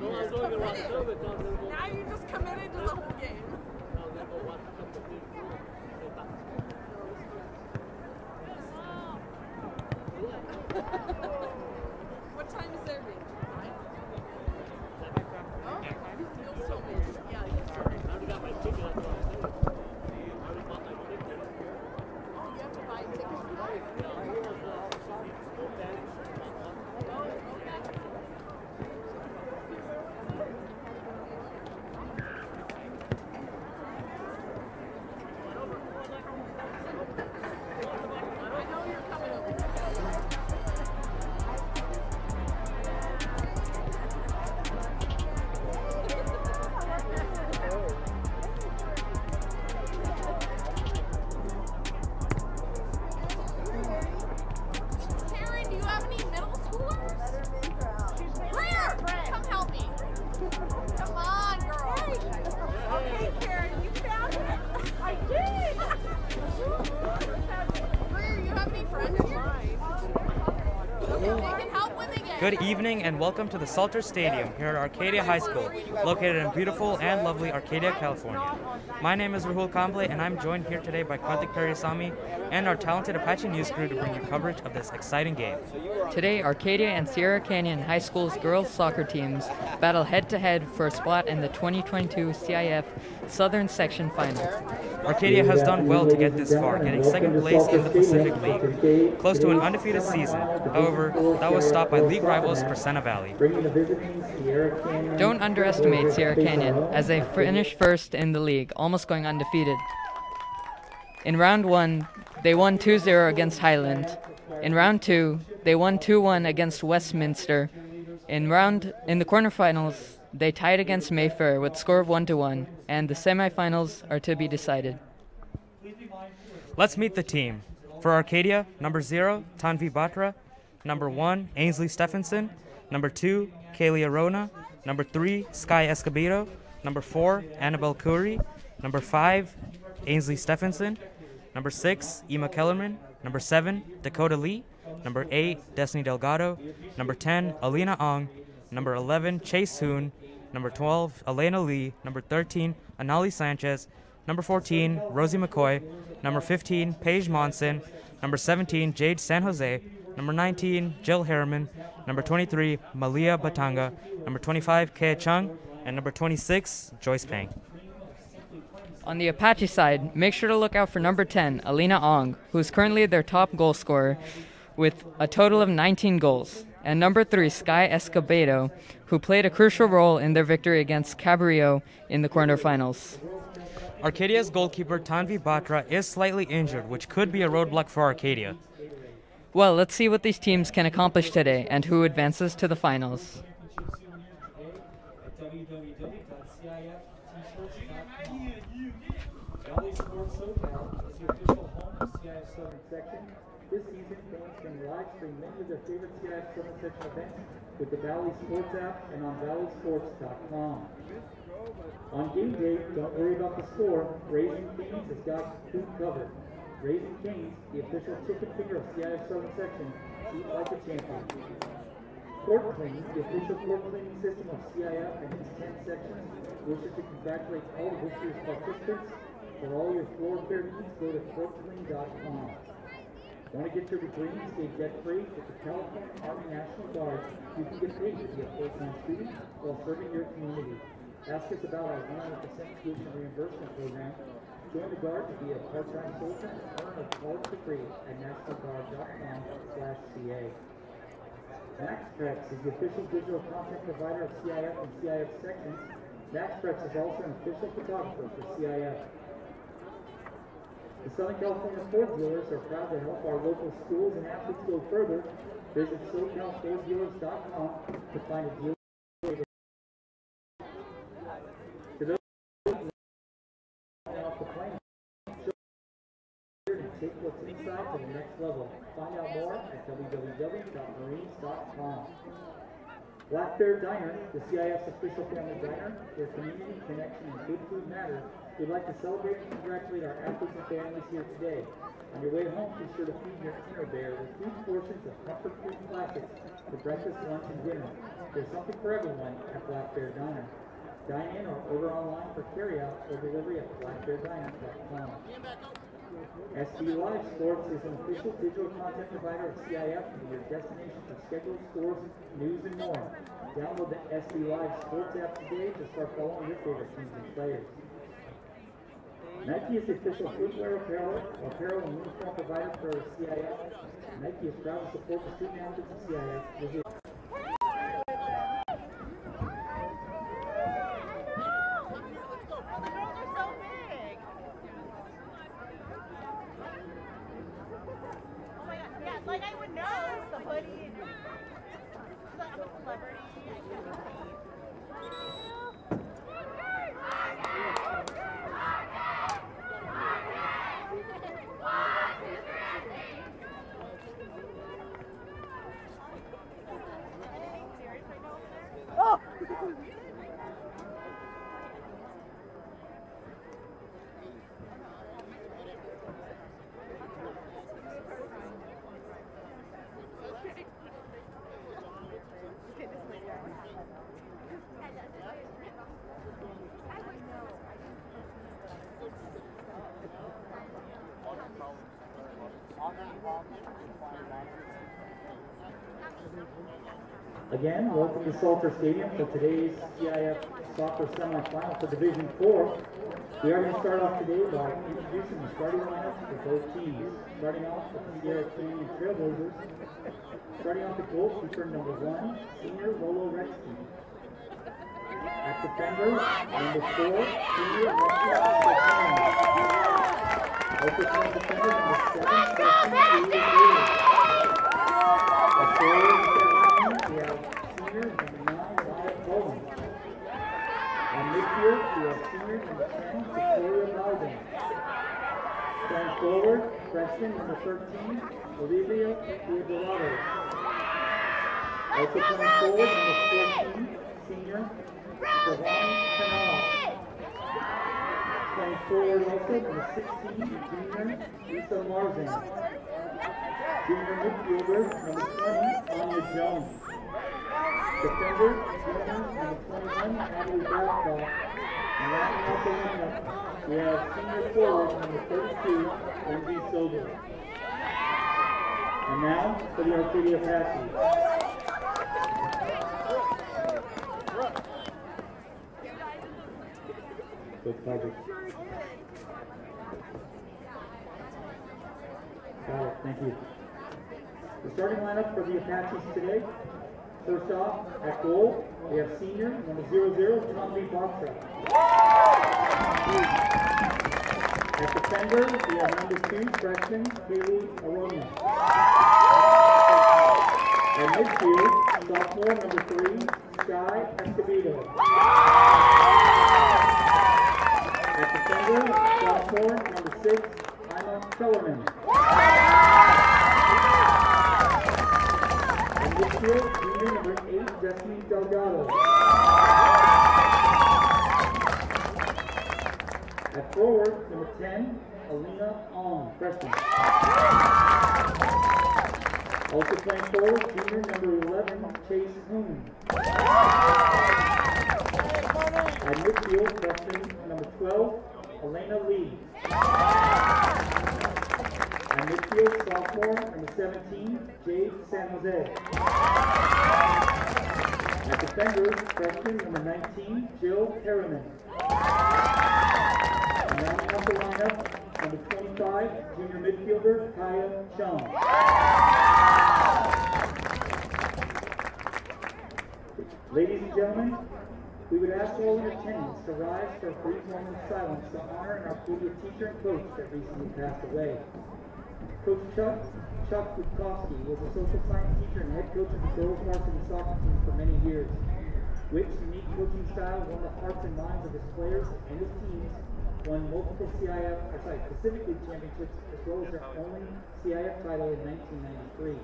Now you just committed to the whole game. Evening and welcome to the Salter Stadium here at Arcadia High School, located in beautiful and lovely Arcadia, California. My name is Rahul Kamble and I'm joined here today by Karthik Periyasamy and our talented Apache News crew to bring you coverage of this exciting game. Today, Arcadia and Sierra Canyon High School's girls soccer teams battle head to head for a spot in the 2022 CIF Southern Section Finals. Arcadia has done well to get this far, getting second place in the Pacific League, close to an undefeated season. However, that was stopped by league rivals Crescenta Valley. Don't underestimate Sierra Canyon, as they finished first in the league, almost going undefeated. In round one, they won 2 0 against Highland. In round two, they won 2 1 against Westminster. In round in the quarterfinals, they tied against Mayfair with score of 1 to 1, and the semifinals are to be decided. Let's meet the team. For Arcadia, number zero, Tanvi Batra. Number one, Ainsley Stephenson. Number two, Kaylee Arona. Number three, Sky Escobedo. Number four, Annabelle Curry. Number five, Ainsley Stephenson. Number six, Emma Kellerman. Number seven, Dakota Lee. Number eight, Destiny Delgado. Number 10, Alina Ong. Number 11, Chase Hoon. Number 12, Elena Lee. Number 13, Anali Sanchez. Number 14, Rosie McCoy. Number 15, Paige Monson. Number 17, Jade San Jose. Number 19, Jill Harriman. Number 23, Malia Batanga. Number 25, Kea Chung. And number 26, Joyce Pang. On the Apache side, make sure to look out for number 10, Alina Ong, who is currently their top goal scorer with a total of 19 goals, and number 3, Sky Escobedo, who played a crucial role in their victory against Cabrillo in the quarterfinals. Arcadia's goalkeeper Tanvi Batra is slightly injured, which could be a roadblock for Arcadia. Well, let's see what these teams can accomplish today and who advances to the finals. Bally Sports SoCal is the official home of CIF Southern Section. This season, fans can live stream many of their favorite CIF Southern Section events with the Bally Sports app and on ballysports.com. On game day, don't worry about the score. Raising Canes has got food covered. Raising Canes, the official chicken finger of CIF Southern Section, eat like a champion. Court Clean, the official court cleaning system of CIF and its 10 sections, wishes to congratulate all of this year's participants. For all your floor care needs, go to courtclean.com. Want to get your degree stay debt-free? With the California Army National Guard, you can get paid to be a full-time student while serving your community. Ask us about our 100% tuition reimbursement program. Join the Guard to be a part-time soldier and earn a college degree at nationalguard.com slash CA. MaxPreps is the official digital content provider of CIF and CIF sections. MaxPreps is also an official photographer for CIF. The Southern California Ford dealers are proud to help our local schools and athletes go further. Visit SoCalFordDealers.com to find a dealer. Take what's inside to the next level. Find out more at www.marines.com. Black Bear Diner, the CIF's official family diner, where community, connection, and good food matter, we'd like to celebrate and congratulate our athletes and families here today. On your way home, be sure to feed your inner bear with huge portions of comfort food classics for breakfast, lunch, and dinner. There's something for everyone at Black Bear Diner. Dine in or order online for carryout or delivery at blackbeardiner.com. SB Live Sports is an official digital content provider of CIF and your destination for scheduled scores, news, and more. Download the SB Live Sports app today to start following your favorite teams and players. Nike is the official footwear apparel, apparel and uniform provider for CIF. Nike is proud to support the student athletes of CIF. Again, welcome to Salter Stadium for today's CIF Soccer Semifinal for Division 4. We are going to start off today by introducing the starting lineups for both teams. Starting off with the Sierra Canyon Trailblazers. Starting off at goalkeeper number 1, senior Lolo Rexton. At defender, number 4, senior Rexton. At defender, number 7, freshman number 13, Olivia Iguodalo. Also coming forward, number 14, senior, Giovanni Canal. Going forward also, number 16, junior, Lisa Marzan. Junior midfielder, number 20, Anya Jones. Defender, junior, number 21, Natalie Babcock. We have senior forward, number 32, Lindsay Silver. And now, for the Arcadia Apaches. Good. Got it, thank you. The starting lineup for the Apaches today. First off, at goal, we have senior, number 00, Tanvi Batra. At defender, we have number two, freshman, Kaylee Arona. At midfield, sophomore, number three, Sky Escobedo. At defender, sophomore, number six, Emma Kellerman. And midfield, junior number eight, Destiny Delgado. At forward, number 10, Alina Ong, freshman. Also playing forward, junior number 11, Chase Hoon. At midfield, freshman number 12, Elena Lee. At midfield, sophomore, number 17, Jade San Jose. At defender, freshman number 19, Jill Harriman. And rounding out the lineup, number 25, junior midfielder, Kaya Chung. Ladies and gentlemen, we would ask all in attendance to rise for a brief moment of silence to honor our Arcadia teacher and coach that recently passed away. Coach Chuck, Chuck Witkowski was a social science teacher and head coach of the girls varsity soccer team for many years, which unique coaching style won the hearts and minds of his players and his teams, won multiple CIF, or sorry, Pacific League championships, as well as their only CIF title in 1993.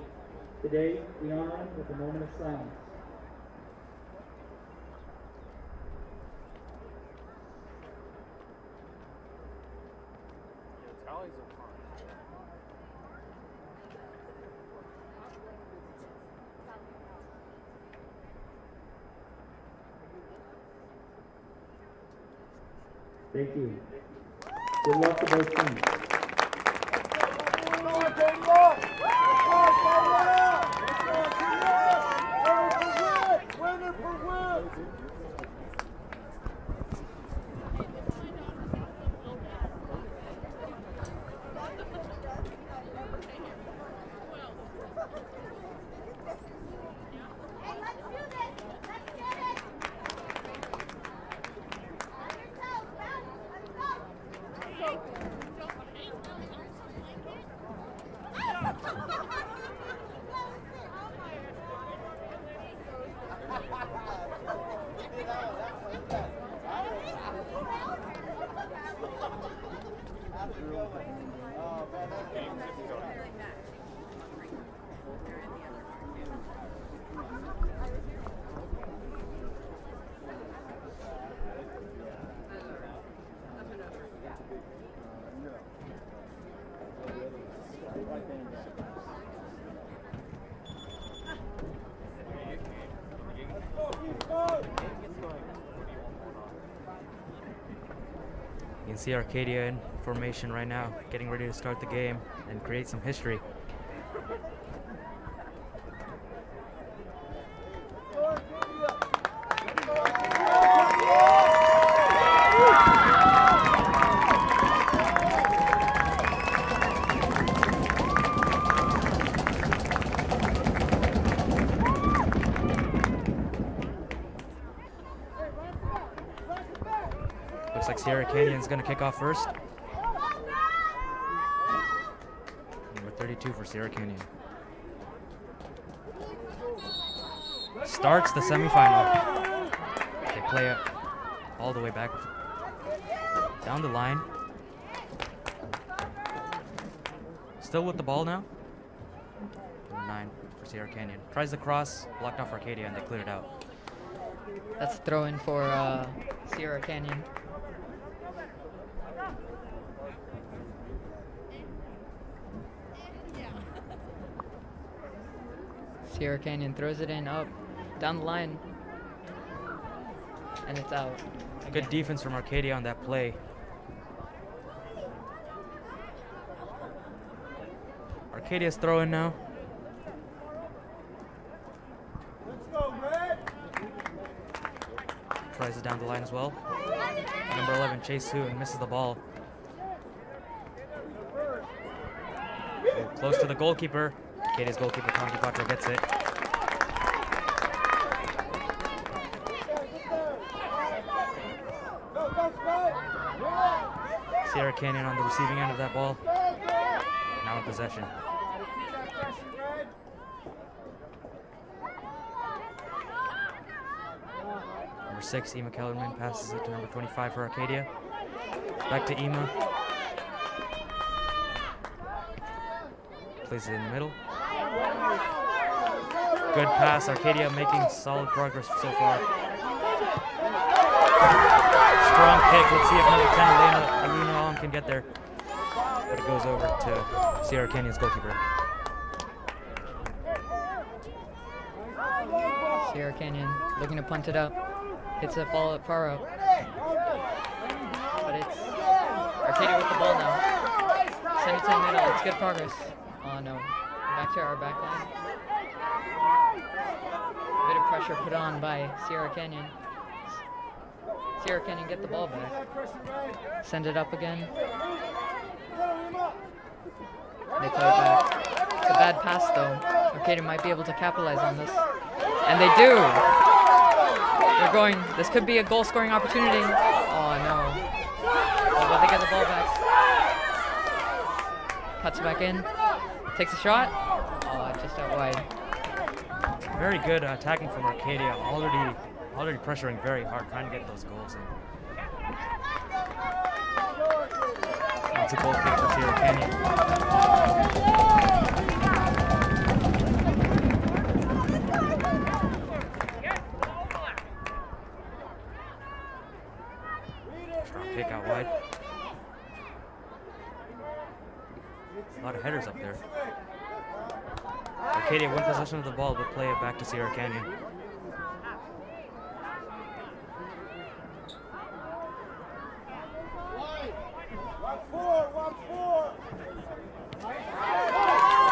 Today, we honor him with a moment of silence. Thank you. Good luck to both teams. Hey, let's do this. Let's get it. On your toes, bounce. Let's go. You can see Arcadia in formation right now, getting ready to start the game and create some history. Looks like Canyon's gonna kick off first. Number 32 for Sierra Canyon. Starts the semifinal. They play it all the way back down the line. Still with the ball now. Number nine for Sierra Canyon. Tries the cross, blocked off Arcadia, and they cleared it out. That's a throw in for uh, Sierra Canyon. Sierra Canyon throws it in up, down the line, and it's out. Good defense from Arcadia on that play. Arcadia's throwing now. Tries it down the line as well. Number 11, Chase Hoon, misses the ball. Oh, close to the goalkeeper. Arcadia's goalkeeper, Tanvi Batra, gets it. Canyon on the receiving end of that ball. Now in possession. Number six, Emma Kellerman passes it to number 25 for Arcadia. Back to Emma. Places it in the middle. Good pass. Arcadia making solid progress so far. Strong kick. Let's see if number 10, Elena, Alina Ong can get there. But it goes over to Sierra Canyon's goalkeeper. Sierra Canyon looking to punt it up. Hits a follow up far up. But it's Arcadia with the ball now. Send it to the middle. It's good progress. Oh no. Back to our back line. A bit of pressure put on by Sierra Canyon. Sierra Canyon get the ball back. Send it up again. They play it back. It's a bad pass though. Arcadia might be able to capitalize on this. And they do! They're going, this could be a goal scoring opportunity. Oh no. Oh, but they get the ball back. Cuts back in. Takes a shot. Oh, just out wide. Very good uh, attacking from Arcadia. Already, already pressuring very hard, trying to get those goals in. It's a goal kick for Sierra Canyon. Strong out wide. A lot of headers up there. Arcadia win possession of the ball, but play it back to Sierra Canyon.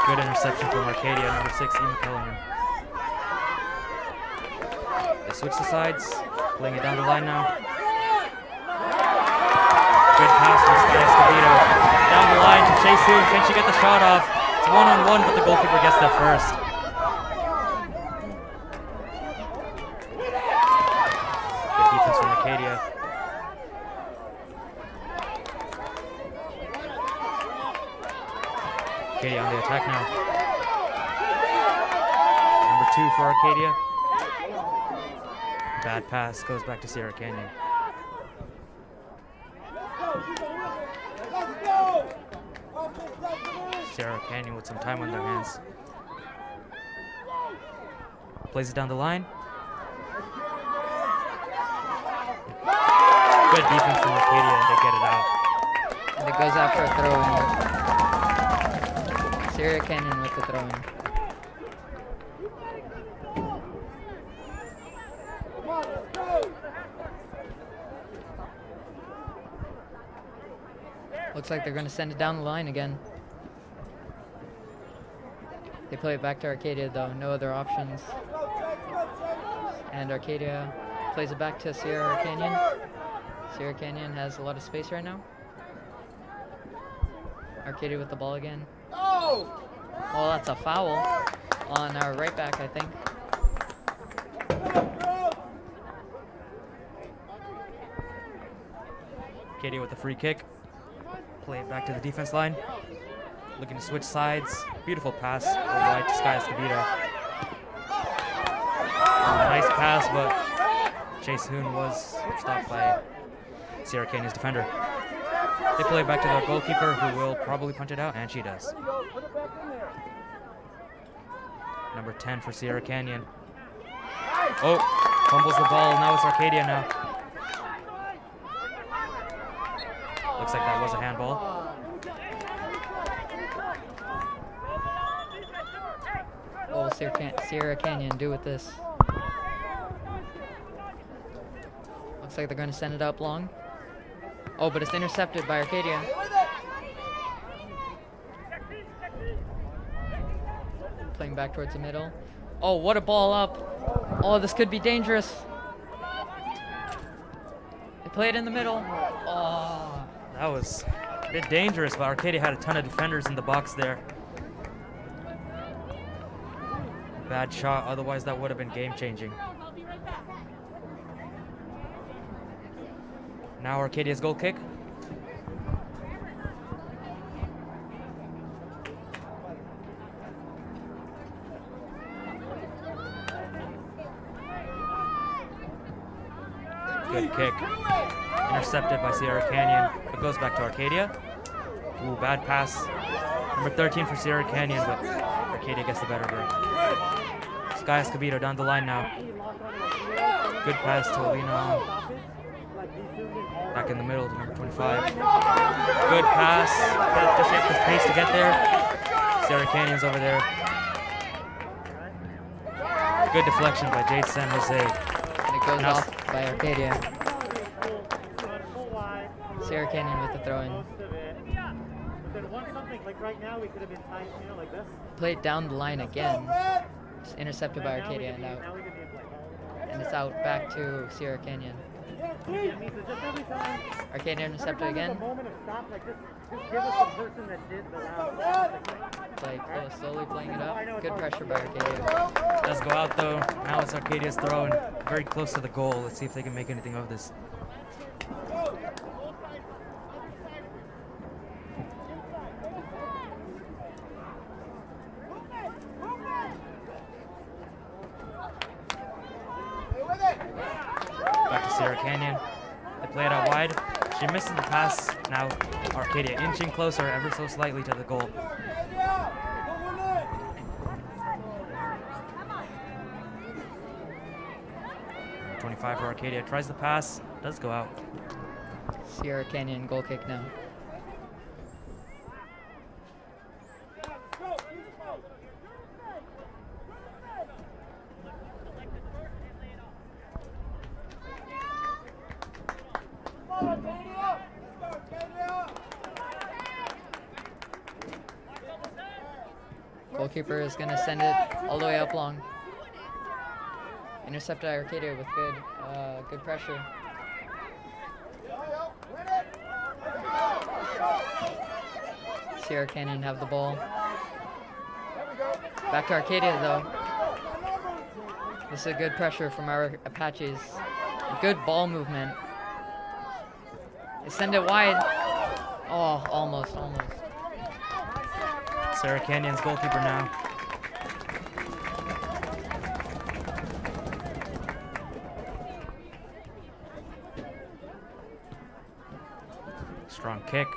Good interception from Arcadia, number six, Emma Kellinger. They switch the sides, playing it down the line now. Good pass from Sky Escobedo. Down the line to Chase. Can she get the shot off? It's one on one, but the goalkeeper gets there first. Good defense from on the attack now. Two for Arcadia. Bad pass goes back to Sierra Canyon. Sierra Canyon with some time on their hands. Plays it down the line. Good defense from Arcadia and they get it out. And it goes out for a throw in. Sierra Canyon with the throw Looks like they're going to send it down the line again. They play it back to Arcadia though, no other options. And Arcadia plays it back to Sierra Canyon. Sierra Canyon has a lot of space right now. Arcadia with the ball again. Oh, that's a foul on our right back, I think. Arcadia with the free kick. Play it back to the defense line. Looking to switch sides. Beautiful pass wide to Sky Escobedo. Nice pass, but Chase Hoon was stopped by Sierra Canyon's defender. They play it back to their goalkeeper, who will probably punch it out, and she does. Number 10 for Sierra Canyon. Oh, fumbles the ball. Now it's Arcadia now. Looks like that was a handball. What will Sierra, Can- Sierra Canyon do with this? Looks like they're going to send it up long. Oh, but it's intercepted by Arcadia. Playing back towards the middle. Oh, what a ball up. Oh, this could be dangerous. They play it in the middle. That was a bit dangerous, but Arcadia had a ton of defenders in the box there. Bad shot, otherwise that would have been game changing. Now Arcadia's goal kick. Good kick. Intercepted by Sierra Canyon. It goes back to Arcadia. Ooh, bad pass. Number 13 for Sierra Canyon, but Arcadia gets the better of her. Sky Escobedo down the line now. Good pass to Alina. Back in the middle to number 25. Good pass. Just have the pace to get there. Sierra Canyon's over there. Good deflection by Jade San Jose. And it goes Now- off by Arcadia. Sierra Canyon with the throw in. Most it. Then once something like right now, we could have been tight, you know, like this. Played down the line again. It's intercepted by Arcadia and out. Now we could be like, And it's out back to Sierra Canyon. yeah, Misa, just every time. Arcadia Every intercepted again. a moment of stop, like just, just give us the person that did the loud. Play oh, slowly playing it up. Good pressure by Arcadia. Does go out though. Now it's Arcadia's throw and very close to the goal. Let's see if they can make anything of this. Back to Sierra Canyon. They play it out wide. She misses the pass. Now Arcadia inching closer ever so slightly to the goal. Number 25 for Arcadia tries the pass, does go out. Sierra Canyon goal kick now. Goalkeeper is going to send it all the way up long. Intercepted Arcadia with good, uh, good pressure. Sierra Canyon have the ball. Back to Arcadia though. This is a good pressure from our Apaches. Good ball movement. They send it wide. Oh, almost, almost. Sierra Canyon's goalkeeper now. Strong kick.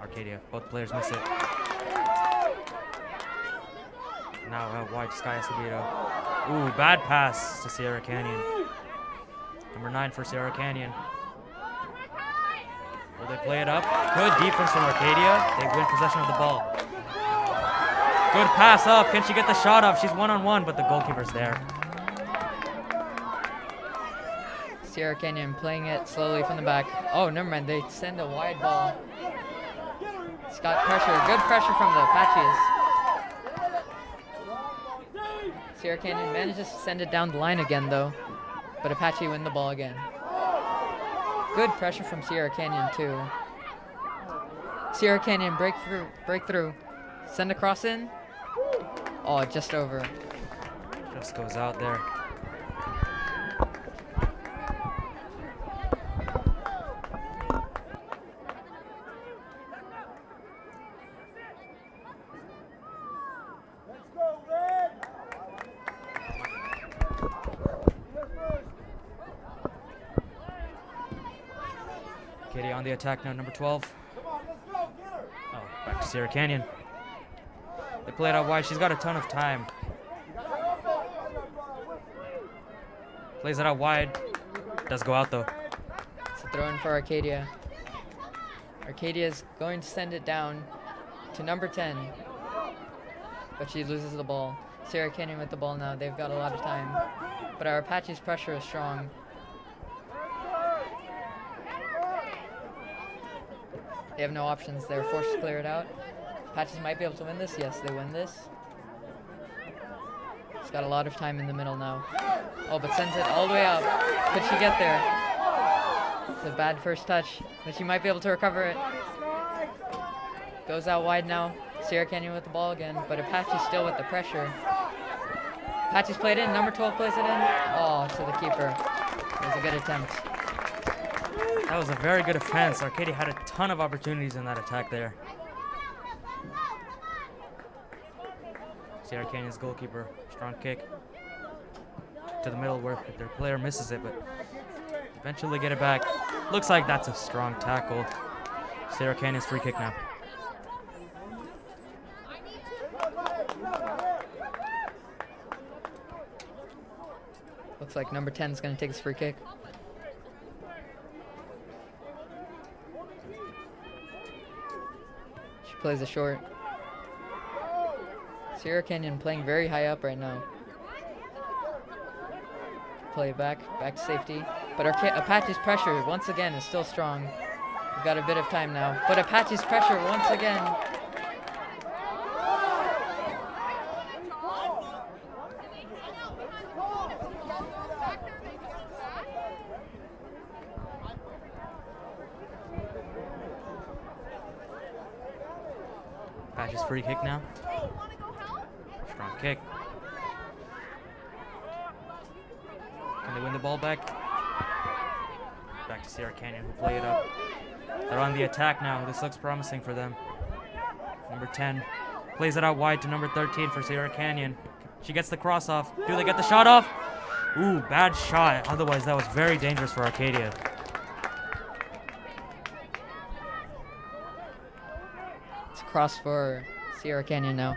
Arcadia, both players miss it. Now out wide, Sky Escobedo. Ooh, bad pass to Sierra Canyon. Number nine for Sierra Canyon. They play it up? Good defense from Arcadia. They win possession of the ball. Good pass up. Can she get the shot off? She's one on one, but the goalkeeper's there. Sierra Canyon playing it slowly from the back. Oh, never mind. They send a wide ball. Scott pressure. Good pressure from the Apaches. Sierra Canyon manages to send it down the line again, though. But Apache win the ball again. Good pressure from Sierra Canyon, too. Sierra Canyon breakthrough. Breakthrough. Send a cross in. Oh, just over. Just goes out there. Katie on the attack now, number 12. Oh, back to Sierra Canyon. They play it out wide. She's got a ton of time. Plays it out wide. Does go out though. It's a throw in for Arcadia. Arcadia is going to send it down to number 10. But she loses the ball. Sierra Canyon with the ball now. They've got a lot of time. But our Apache's pressure is strong. They have no options. They're forced to clear it out. Patches might be able to win this. Yes, they win this. It's got a lot of time in the middle now. Oh, but sends it all the way up. Could she get there? It's a bad first touch, but she might be able to recover it. Goes out wide now. Sierra Canyon with the ball again, but Apache still with the pressure. Apache's played in. Number 12 plays it in. Oh, to the keeper. It was a good attempt. That was a very good offense. Arcadia had a ton of opportunities in that attack there. Sierra Canyon's goalkeeper, strong kick to the middle where their player misses it, but eventually get it back. Looks like that's a strong tackle. Sierra Canyon's free kick now. Looks like number 10 is going to take his free kick. Plays a short. Sierra Canyon playing very high up right now. Play back, back to safety. But Apache's pressure once again is still strong. We've got a bit of time now. But Apache's pressure once again. Patch's free kick now. Strong kick. Can they win the ball back? Back to Sierra Canyon who play it up. They're on the attack now. This looks promising for them. Number 10 plays it out wide to number 13 for Sierra Canyon. She gets the cross off. Do they get the shot off? Ooh, bad shot. Otherwise, that was very dangerous for Arcadia. It's a cross for Sierra Canyon now.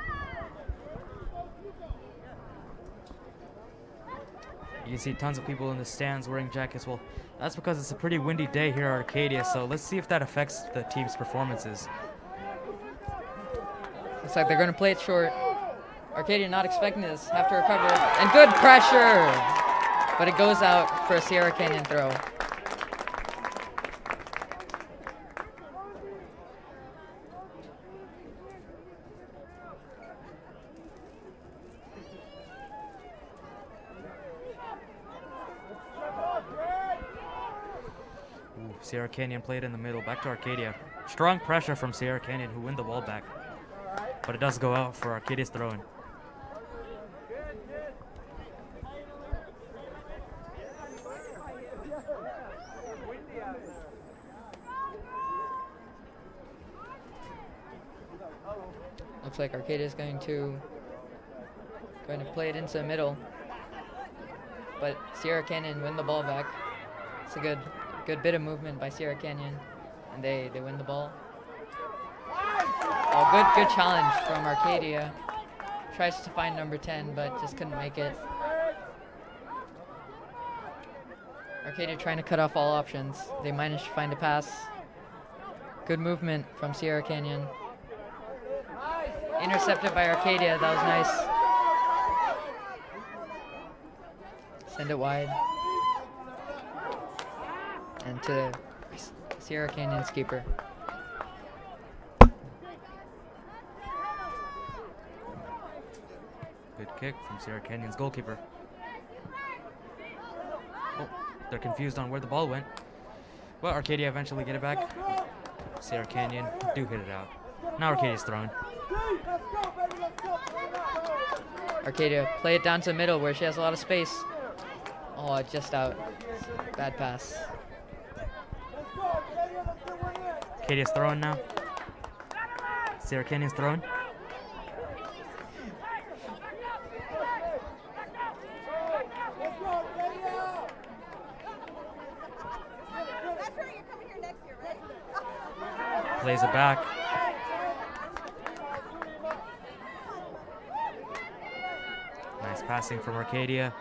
You can see tons of people in the stands wearing jackets. Well, that's because it's a pretty windy day here at Arcadia, so let's see if that affects the team's performances. Looks like they're going to play it short. Arcadia not expecting this. Have to recover. And good pressure! But it goes out for a Sierra Canyon throw. Sierra Canyon played in the middle, back to Arcadia. Strong pressure from Sierra Canyon, who win the ball back. But it does go out for Arcadia's throwing. Looks like Arcadia is going to going to play it into the middle. But Sierra Canyon win the ball back. It's a good good bit of movement by Sierra Canyon. And they, they win the ball. Oh, good good challenge from Arcadia. Tries to find number 10, but just couldn't make it. Arcadia trying to cut off all options. They managed to find a pass. Good movement from Sierra Canyon. Intercepted by Arcadia. That was nice. Send it wide. And to Sierra Canyon's keeper. Good kick from Sierra Canyon's goalkeeper. Oh, they're confused on where the ball went. Well, Arcadia eventually get it back. Sierra Canyon do hit it out. Now Arcadia's throwing. Arcadia play it down to the middle where she has a lot of space. Oh, just out. Bad pass. Arcadia's throwing now. Sierra Canyon's throwing. Plays it back. Nice passing from Arcadia.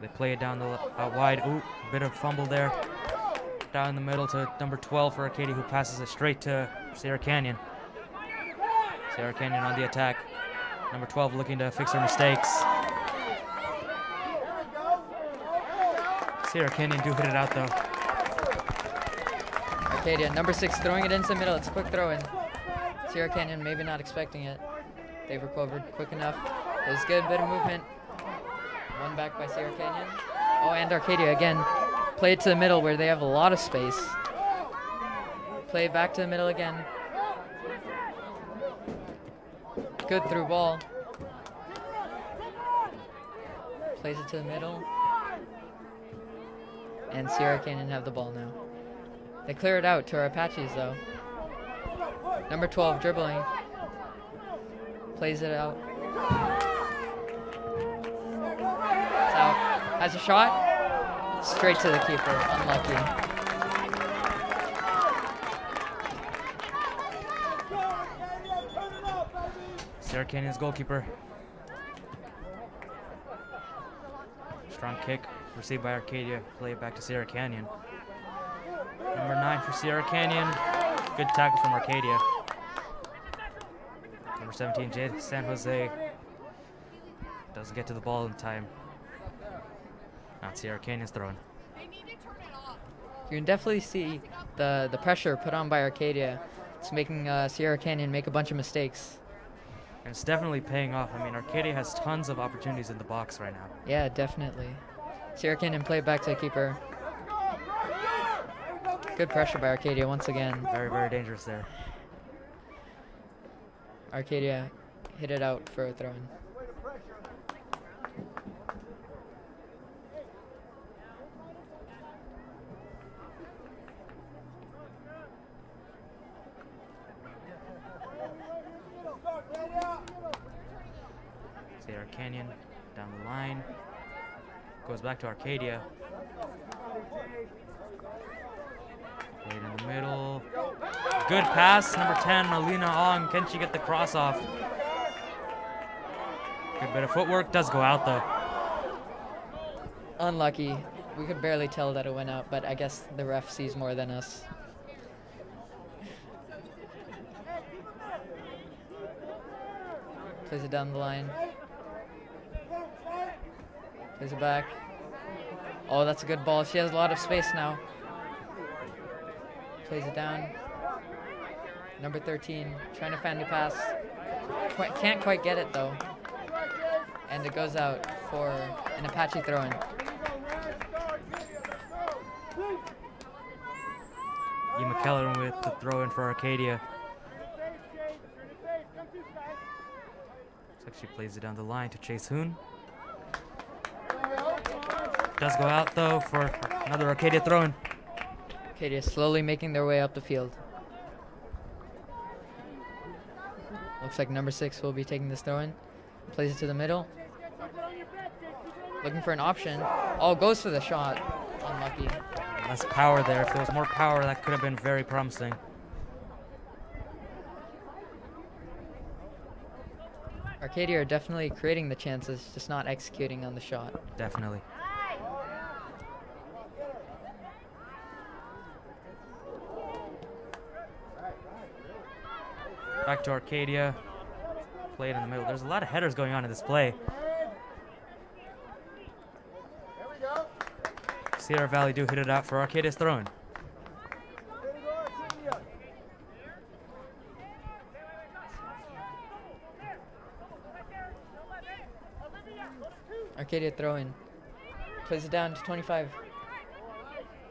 They play it down the out wide. Ooh, bit of fumble there. Down in the middle to number 12 for Arcadia, who passes it straight to Sierra Canyon. Sierra Canyon on the attack. Number 12 looking to fix her mistakes. Sierra Canyon do hit it out though. Arcadia, number six, throwing it into the middle. It's a quick throw in. Sierra Canyon maybe not expecting it. They've recovered quick enough. There's good bit of movement. One back by Sierra Canyon. Oh, and Arcadia again. Play it to the middle where they have a lot of space. Play it back to the middle again. Good through ball. Plays it to the middle. And Sierra Canyon have the ball now. They clear it out to our Apaches though. Number 12 dribbling. Plays it out. It's out. Has a shot. Straight to the keeper. Unlucky. Sierra Canyon's goalkeeper. Strong kick received by Arcadia. Play it back to Sierra Canyon. Number nine for Sierra Canyon. Good tackle from Arcadia. Number 17, Jade San Jose. Doesn't get to the ball in time. Now Sierra Canyon's throwing. They need to turn it off. You can definitely see the, the pressure put on by Arcadia. It's making uh, Sierra Canyon make a bunch of mistakes. And it's definitely paying off. I mean, Arcadia has tons of opportunities in the box right now. Yeah, definitely. Sierra Canyon play back to the keeper. Good pressure by Arcadia once again. Very, very dangerous there. Arcadia hit it out for a throw Canyon down the line. Goes back to Arcadia. Played in the middle. Good pass, number 10, Alina Ong. Can she get the cross off? Good bit of footwork. Does go out though. Unlucky. We could barely tell that it went out, but I guess the ref sees more than us. Plays it down the line. Plays it back. Oh, that's a good ball. She has a lot of space now. Plays it down. Number 13, trying to find a pass. Quite, can't quite get it though. And it goes out for an Apache throw in. E. McKellar with the throw in for Arcadia. Looks like she plays it down the line to Chase Hoon. Does go out though for another Arcadia throw in. Arcadia slowly making their way up the field. Looks like number six will be taking this throw in. Plays it to the middle. Looking for an option. Oh, goes for the shot. Unlucky. Less power there. If there was more power, that could have been very promising. Arcadia are definitely creating the chances, just not executing on the shot. Definitely. Back to Arcadia. Played in the middle. There's a lot of headers going on in this play. Sierra Valley do hit it out for Arcadia's throwing. Arcadia throw in. Plays it down to 25.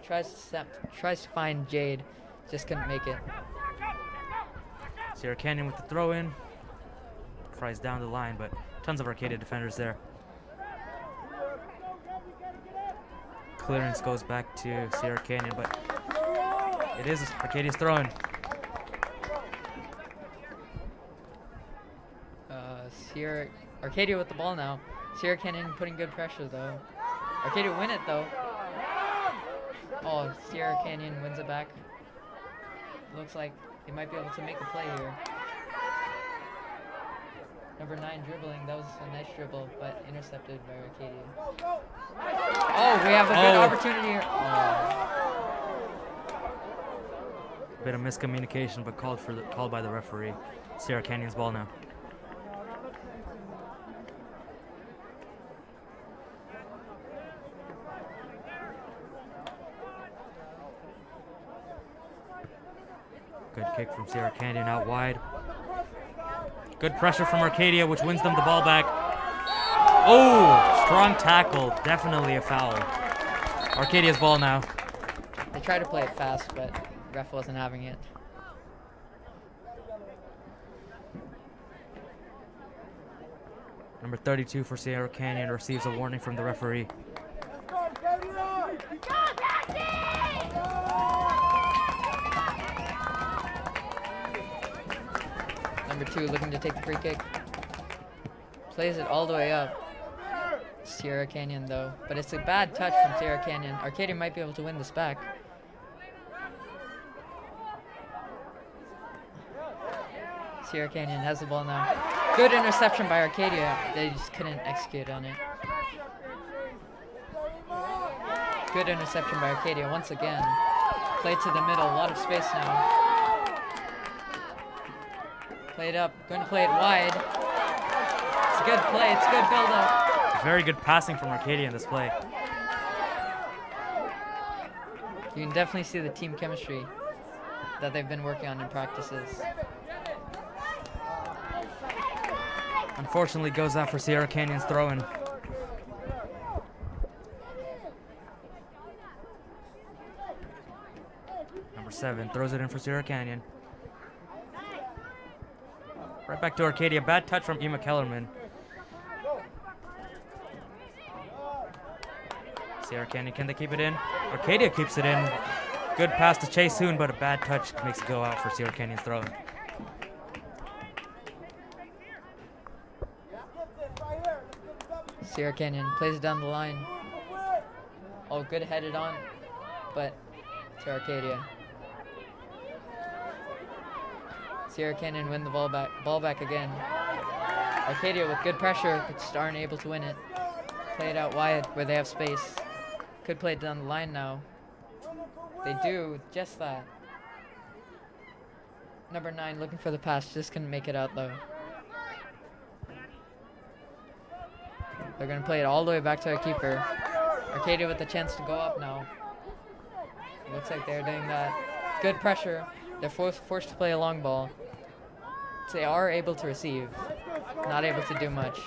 Tries to step, tries to find Jade, just couldn't make it. Sierra Canyon with the throw in. Tries down the line, but tons of Arcadia defenders there. Clearance goes back to Sierra Canyon, but it is Arcadia's throwing. Uh, Sierra, Arcadia with the ball now. Sierra Canyon putting good pressure though. Arcadia win it though. Oh, Sierra Canyon wins it back. Looks like they might be able to make a play here. Number nine dribbling, that was a nice dribble, but intercepted by Arcadia. Oh, we have a good Oh. opportunity here. Oh. Bit of miscommunication, but called for the, called by the referee. Sierra Canyon's ball now. Kick from Sierra Canyon out wide. Good pressure from Arcadia, which wins them the ball back. Oh, strong tackle. Definitely a foul. Arcadia's ball now. They tried to play it fast, but ref wasn't having it. Number 32 for Sierra Canyon receives a warning from the referee. Looking to take the free kick. Plays it all the way up. Sierra Canyon though, but it's a bad touch from Sierra Canyon. Arcadia might be able to win this back. Sierra Canyon has the ball now. Good interception by Arcadia. They just couldn't execute on it. Good interception by Arcadia once again. Play to the middle, a lot of space now. Play it up, going to play it wide. It's a good play, it's a good build up. Very good passing from Arcadia in this play. You can definitely see the team chemistry that they've been working on in practices. Unfortunately, goes out for Sierra Canyon's throw-in. Number seven throws it in for Sierra Canyon. Back to Arcadia. Bad touch from Emma Kellerman. Sierra Canyon, can they keep it in? Arcadia keeps it in. Good pass to Chase Hoon, but a bad touch makes it go out for Sierra Canyon's throw. Sierra Canyon plays it down the line. Oh, good headed on, but to Arcadia. Sierra Canyon win the ball back, ball back again. Arcadia with good pressure, but just aren't able to win it. Play it out wide where they have space. Could play it down the line now. They do just that. Number nine looking for the pass, just couldn't make it out though. They're gonna play it all the way back to our keeper. Arcadia with the chance to go up now. Looks like they're doing that. Good pressure. They're forced forced to play a long ball they are able to receive. Not able to do much.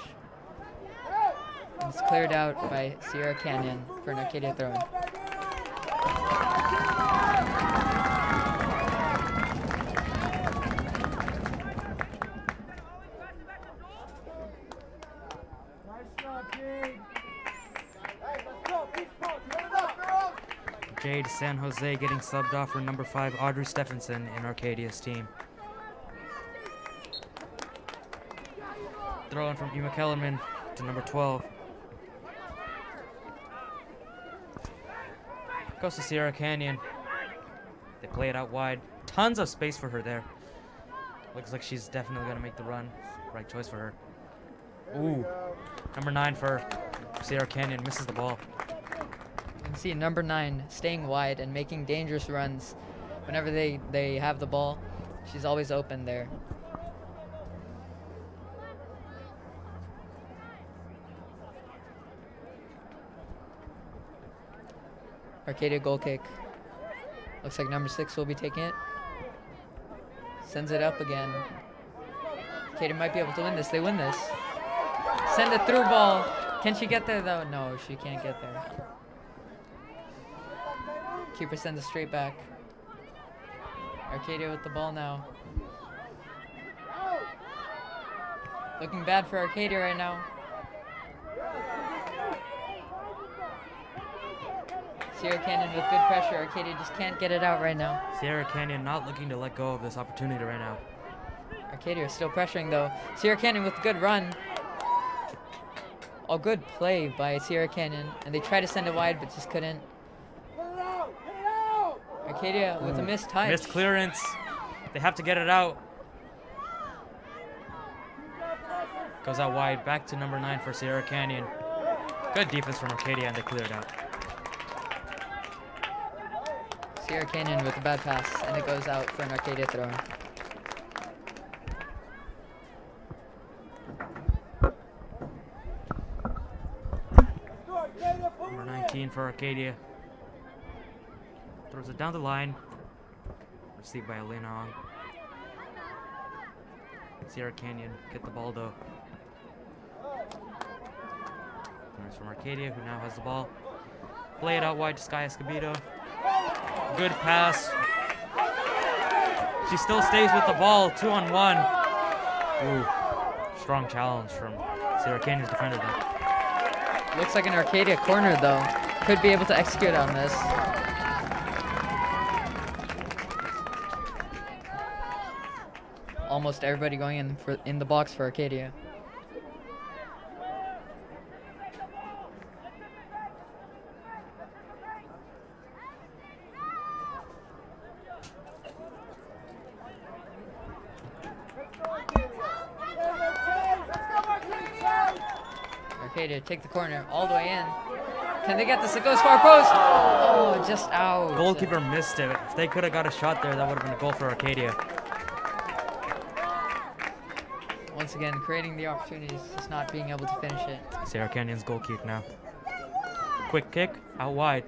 It's cleared out by Sierra Canyon for an Arcadia throw-in. Jade San Jose getting subbed off for number five Audrey Stephenson in Arcadia's team. Throw in from Emma Kellerman to number 12. Goes to Sierra Canyon. They play it out wide. Tons of space for her there. Looks like she's definitely gonna make the run. Right choice for her. Ooh. Number nine for Sierra Canyon misses the ball. You can see number nine staying wide and making dangerous runs. Whenever they, they have the ball, she's always open there. Arcadia goal kick. Looks like number six will be taking it. Sends it up again. Arcadia might be able to win this. They win this. Send a through ball. Can she get there though? No, she can't get there. Keeper sends it straight back. Arcadia with the ball now. Looking bad for Arcadia right now. Sierra Canyon with good pressure. Arcadia just can't get it out right now. Sierra Canyon not looking to let go of this opportunity right now. Arcadia is still pressuring though. Sierra Canyon with a good run. A good play by Sierra Canyon, and they tried to send it wide but just couldn't. Arcadia with a mm. missed touch. Missed clearance. They have to get it out. Goes out wide. Back to number nine for Sierra Canyon. Good defense from Arcadia, and they cleared out. Sierra Canyon with a bad pass, and it goes out for an Arcadia throw. Number 19 for Arcadia. Throws it down the line. Received by Elena Ong. Sierra Canyon get the ball though. Nice from Arcadia, who now has the ball. Play it out wide to Sky Escobedo. Good pass. She still stays with the ball, two on one. Ooh, strong challenge from Sierra Canyon's defender though. Looks like an Arcadia corner though. Could be able to execute on this. Almost everybody going in for in the box for Arcadia. Arcadia take the corner all the way in. Can they get this? It goes far post. Oh, just out. Goalkeeper missed it. If they could have got a shot there, that would have been a goal for Arcadia. Once again, creating the opportunities, just not being able to finish it. Sierra Canyon's goal kick now. Quick kick, out wide.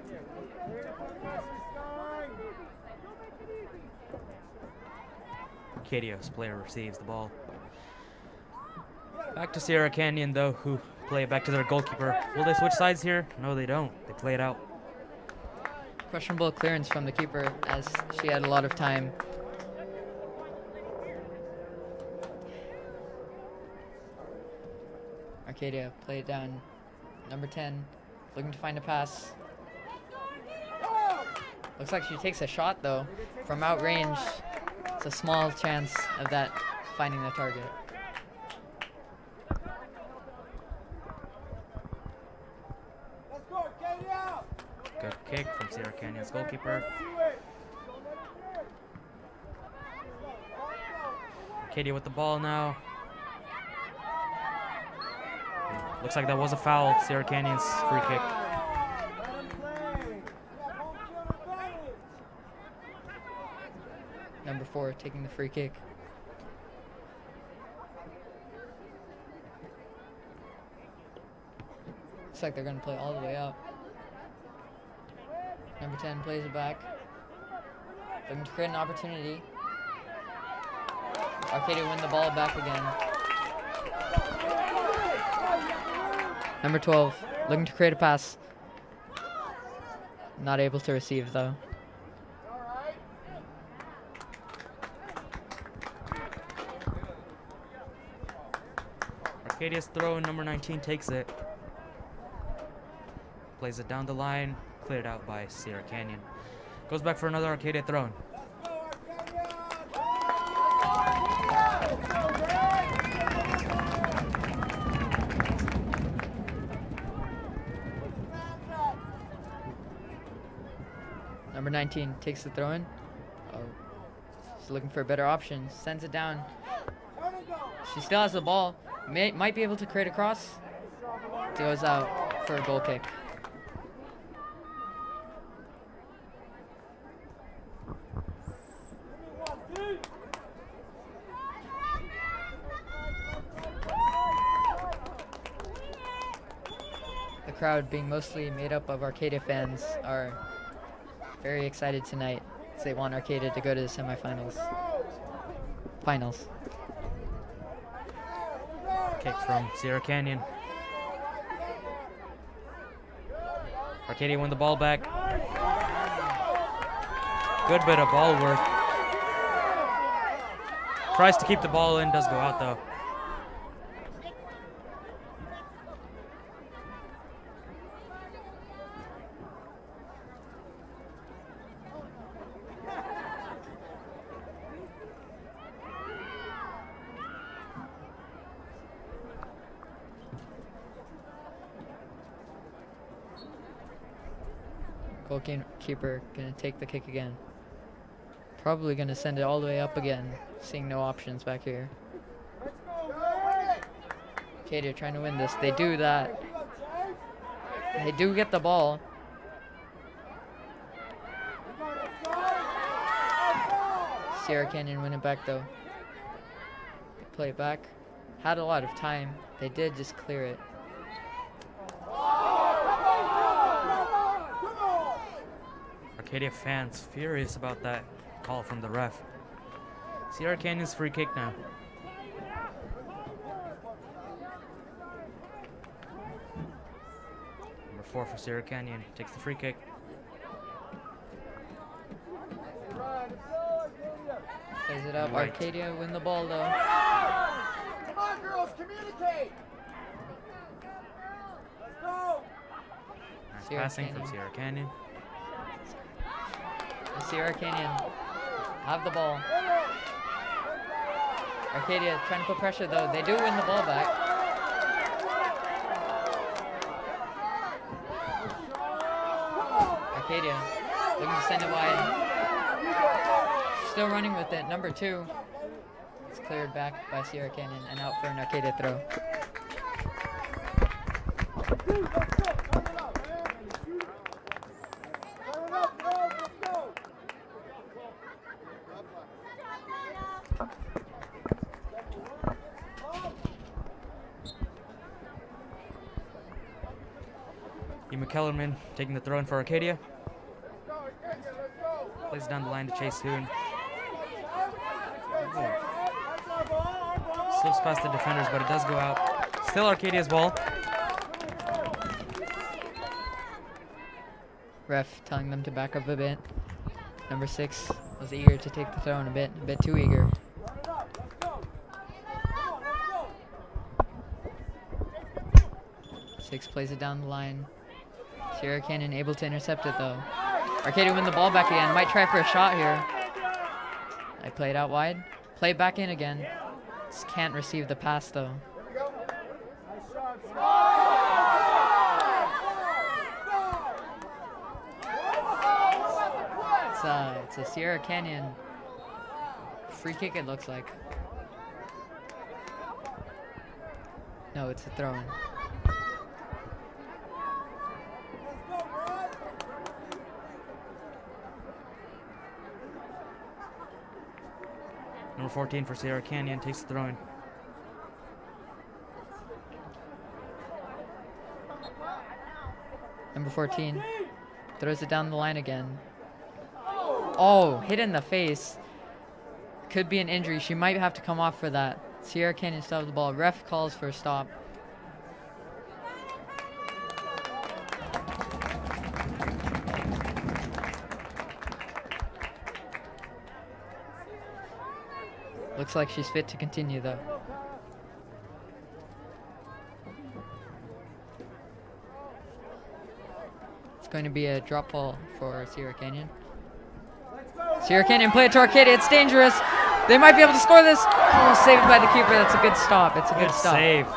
Arcadia's player receives the ball. Back to Sierra Canyon though, who play it back to their goalkeeper. Will they switch sides here? No, they don't. They play it out. Questionable clearance from the keeper as she had a lot of time. Arcadia play it down. Number 10 looking to find a pass. Looks like she takes a shot though from out range. It's a small chance of that finding the target. Good kick from Sierra Canyon's goalkeeper. Arcadia with the ball now. Looks like that was a foul. Sierra Canyon's free kick. Number four taking the free kick. Looks like they're gonna play all the way up. Number 10 plays it back. Looking to create an opportunity. Arcadia win the ball back again. Number 12 looking to create a pass. Not able to receive though. Arcadia's throw, and number 19 takes it. Plays it down the line. Cleared out by Sierra Canyon. Goes back for another Arcadia throw. Number 19 takes the throw in. Oh, she's looking for a better option. Sends it down. She still has the ball. May, might be able to create a cross. Goes out for a goal kick. Crowd, being mostly made up of Arcadia fans, are very excited tonight as they want Arcadia to go to the semifinals. Finals. Kick from Sierra Canyon. Arcadia win the ball back. Good bit of ball work. Tries to keep the ball in, does go out though. Goalkeeper gonna take the kick again. Probably gonna send it all the way up again, seeing no options back here. Arcadia trying to win this. They do that. They do get the ball. Sierra Canyon win it back though. They play it back. Had a lot of time. They did just clear it. Arcadia fans furious about that call from the ref. Sierra Canyon's free kick now. Number four for Sierra Canyon takes the free kick. Plays it up. Right. Arcadia win the ball though. Come on, girls, communicate. Let's go. Nice Sierra passing from Sierra Canyon. Sierra Canyon have the ball. Arcadia trying to put pressure though. They do win the ball back. Arcadia looking to send it wide. Still running with it. Number two. It's cleared back by Sierra Canyon and out for an Arcadia throw. Turn it up, girls, let's go. E. Taking the throw in for Arcadia. Plays down the line to Chase Hoon. Slips past the defenders, but it does go out. Still Arcadia's ball. Ref telling them to back up a bit. Number six was eager to take the throw in a bit, a bit too eager. Six plays it down the line. Sierra Canyon able to intercept it though. Arcadia win the ball back again. Might try for a shot here. I play it out wide. Play it back in again. Just can't receive the pass though. It's a, it's a Sierra Canyon free kick it looks like. No, it's a throw Number 14 for Sierra Canyon takes the throw in. Number 14 throws it down the line again. Oh, hit in the face. Could be an injury. She might have to come off for that. Sierra Canyon has the ball. Ref calls for a stop. Looks like she's fit to continue though. It's going to be a drop ball for Sierra Canyon. Sierra Canyon play it to Arcadia. It's dangerous. They might be able to score this. Oh, saved by the keeper. That's a good stop. It's a good, Good stop. save.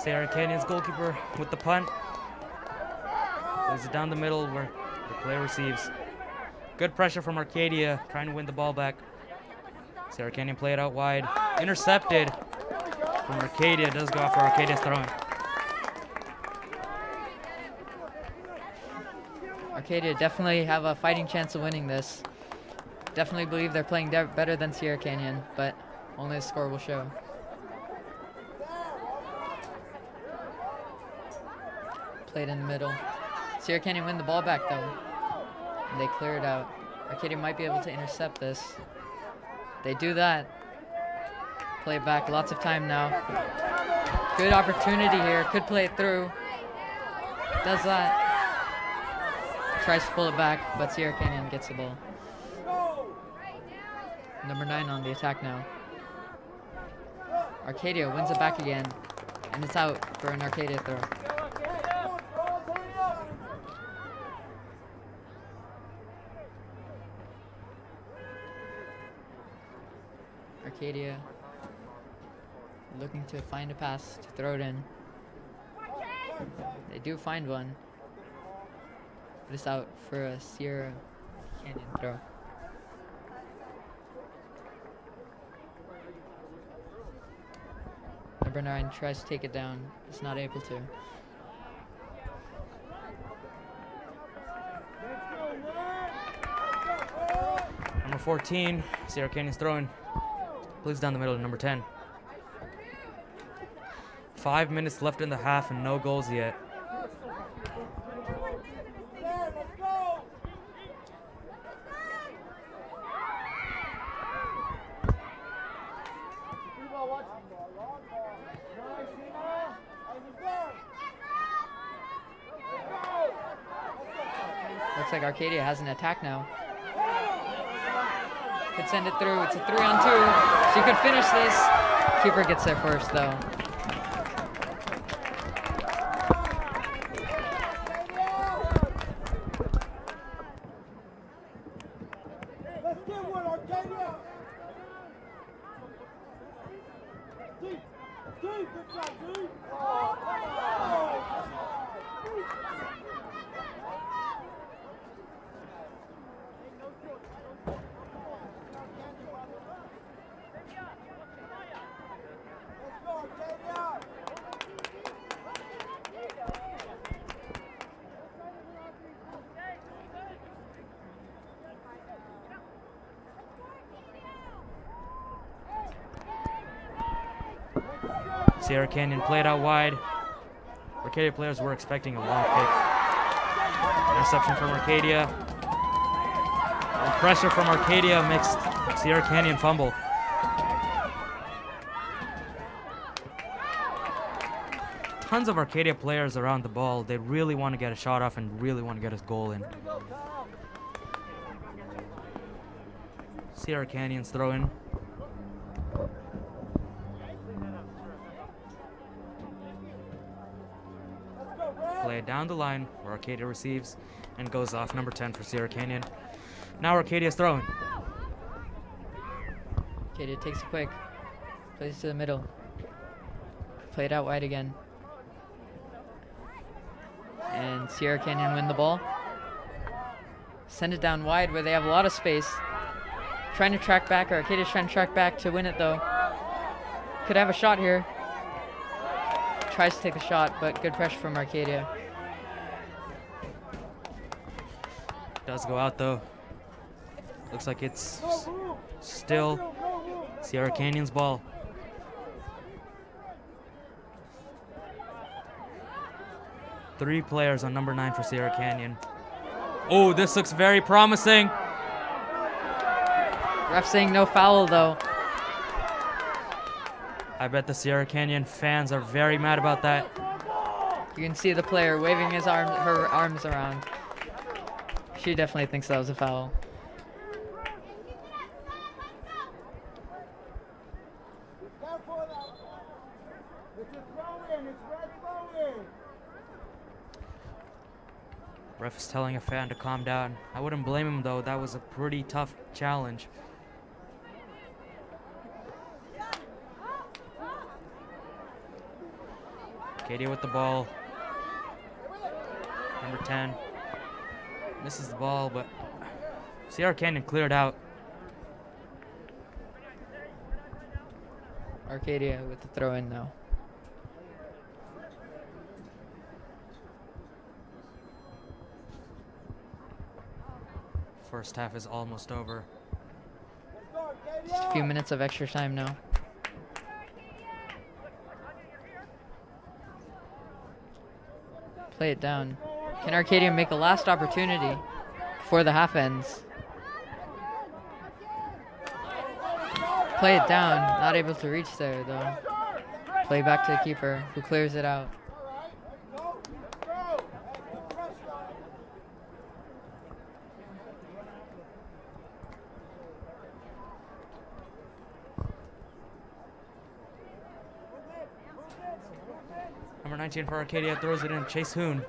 Sierra Canyon's goalkeeper with the punt. Plays it down the middle where the player receives. Good pressure from Arcadia, trying to win the ball back. Sierra Canyon play it out wide. Intercepted from Arcadia. Does go after Arcadia's throwing. Arcadia definitely have a fighting chance of winning this. Definitely believe they're playing better than Sierra Canyon, but only the score will show. Played in the middle. Sierra Canyon win the ball back though. They clear it out. Arcadia might be able to intercept this. They do that. Play it back. Lots of time now. Good opportunity here. Could play it through. Does that. Tries to pull it back, but Sierra Canyon gets the ball. Number nine on the attack now. Arcadia wins it back again, and it's out for an Arcadia throw. Arcadia looking to find a pass to throw it in. They do find one. But it's out for a Sierra Canyon throw. Number nine tries to take it down. Is not able to. Number 14, Sierra Canyon's throwing. Plays down the middle to number 10. Five minutes left in the half and no goals yet. Looks like Arcadia has an attack now. Could send it through. It's a three on two. She could finish this. Keeper gets there first though. Deep! Deep! Good shot, deep! Oh, Sierra Canyon played out wide. Arcadia players were expecting a long kick. Interception from Arcadia. And pressure from Arcadia makes Sierra Canyon fumble. Tons of Arcadia players around the ball. They really want to get a shot off and really want to get a goal in. Sierra Canyon's throw in. Down the line where Arcadia receives and goes off number 10 for Sierra Canyon. Now Arcadia's throwing. Arcadia takes it quick. Plays to the middle. Play it out wide again. And Sierra Canyon win the ball. Send it down wide where they have a lot of space. Trying to track back. Arcadia's trying to track back to win it though. Could have a shot here. Tries to take the shot, but good pressure from Arcadia. Does go out though. Looks like it's still Sierra Canyon's ball. Three players on number nine for Sierra Canyon. Oh, this looks very promising. Ref saying no foul though. I bet the Sierra Canyon fans are very mad about that. You can see the player waving his arms, her arms around. She definitely thinks that was a foul. Ref is telling a fan to calm down. I wouldn't blame him though. That was a pretty tough challenge. Katie with the ball. Number 10. Misses the ball, but Sierra Canyon cleared out. Arcadia with the throw in now. First half is almost over. Let's go, Arcadia. Just a few minutes of extra time now. Play it down. Can Arcadia make a last opportunity before the half ends? Play it down. Not able to reach there though. Play back to the keeper who clears it out. Number 19 for Arcadia throws it in. Chase Hoon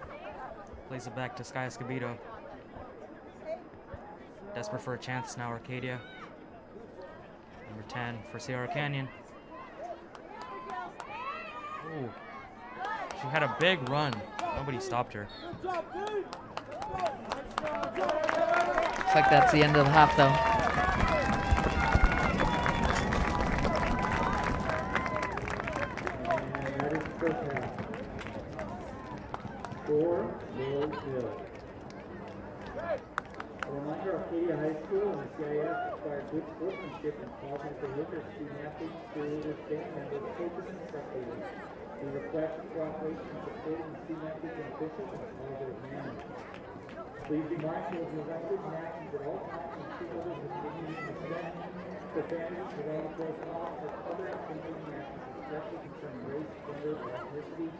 plays it back to Sky Escobedo. Desperate for a chance now, Arcadia. Number 10 for Sierra Canyon. Ooh. She had a big run. Nobody stopped her. Good job, dude. Looks like that's the end of the half though. And that is the first half. Four, A reminder, Arcadia High School and the CIF require good sportsmanship and positive behavior of student athletes, cheerleaders, band members, coaches, and spectators. We request cooperation and support of the student athletes and officials in positive manner. Please be mindful of your language and actions at all times and treat others with dignity and respect. Profanity, derogatory comments, or other intimidating actions, especially concerning race, gender, or ethnicity,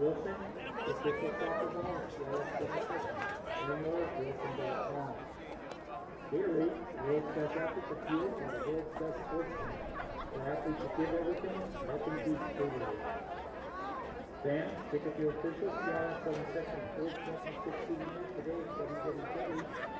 Wilson, if pick up your officials, CRS 77, 4th, 26, 2 minutes today, 777.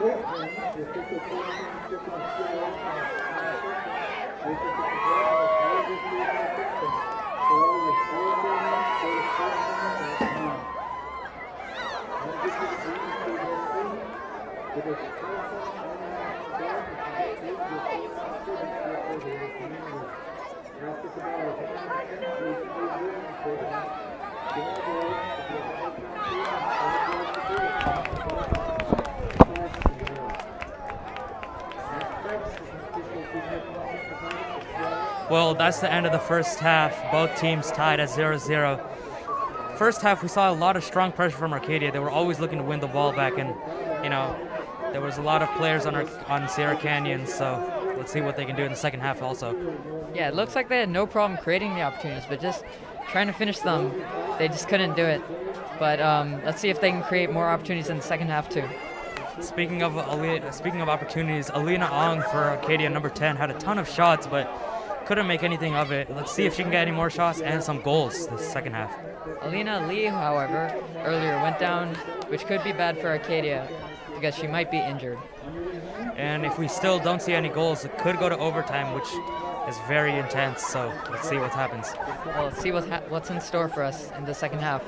Gracias. Well, that's the end of the first half. Both teams tied at 0 0. First half, we saw a lot of strong pressure from Arcadia. They were always looking to win the ball back, and, you know, there was a lot of players on, our, on Sierra Canyon, so let's see what they can do in the second half also. Yeah, it looks like they had no problem creating the opportunities, but just trying to finish them, they just couldn't do it. But um, let's see if they can create more opportunities in the second half too. Speaking of speaking of opportunities, Alina Ong for Arcadia, number 10, had a ton of shots, but couldn't make anything of it. Let's see if she can get any more shots and some goals this second half. Alina Lee, however, earlier went down, which could be bad for Arcadia because she might be injured. And if we still don't see any goals, it could go to overtime, which is very intense. So let's see what happens. Well, let's see what ha- what's in store for us in the second half.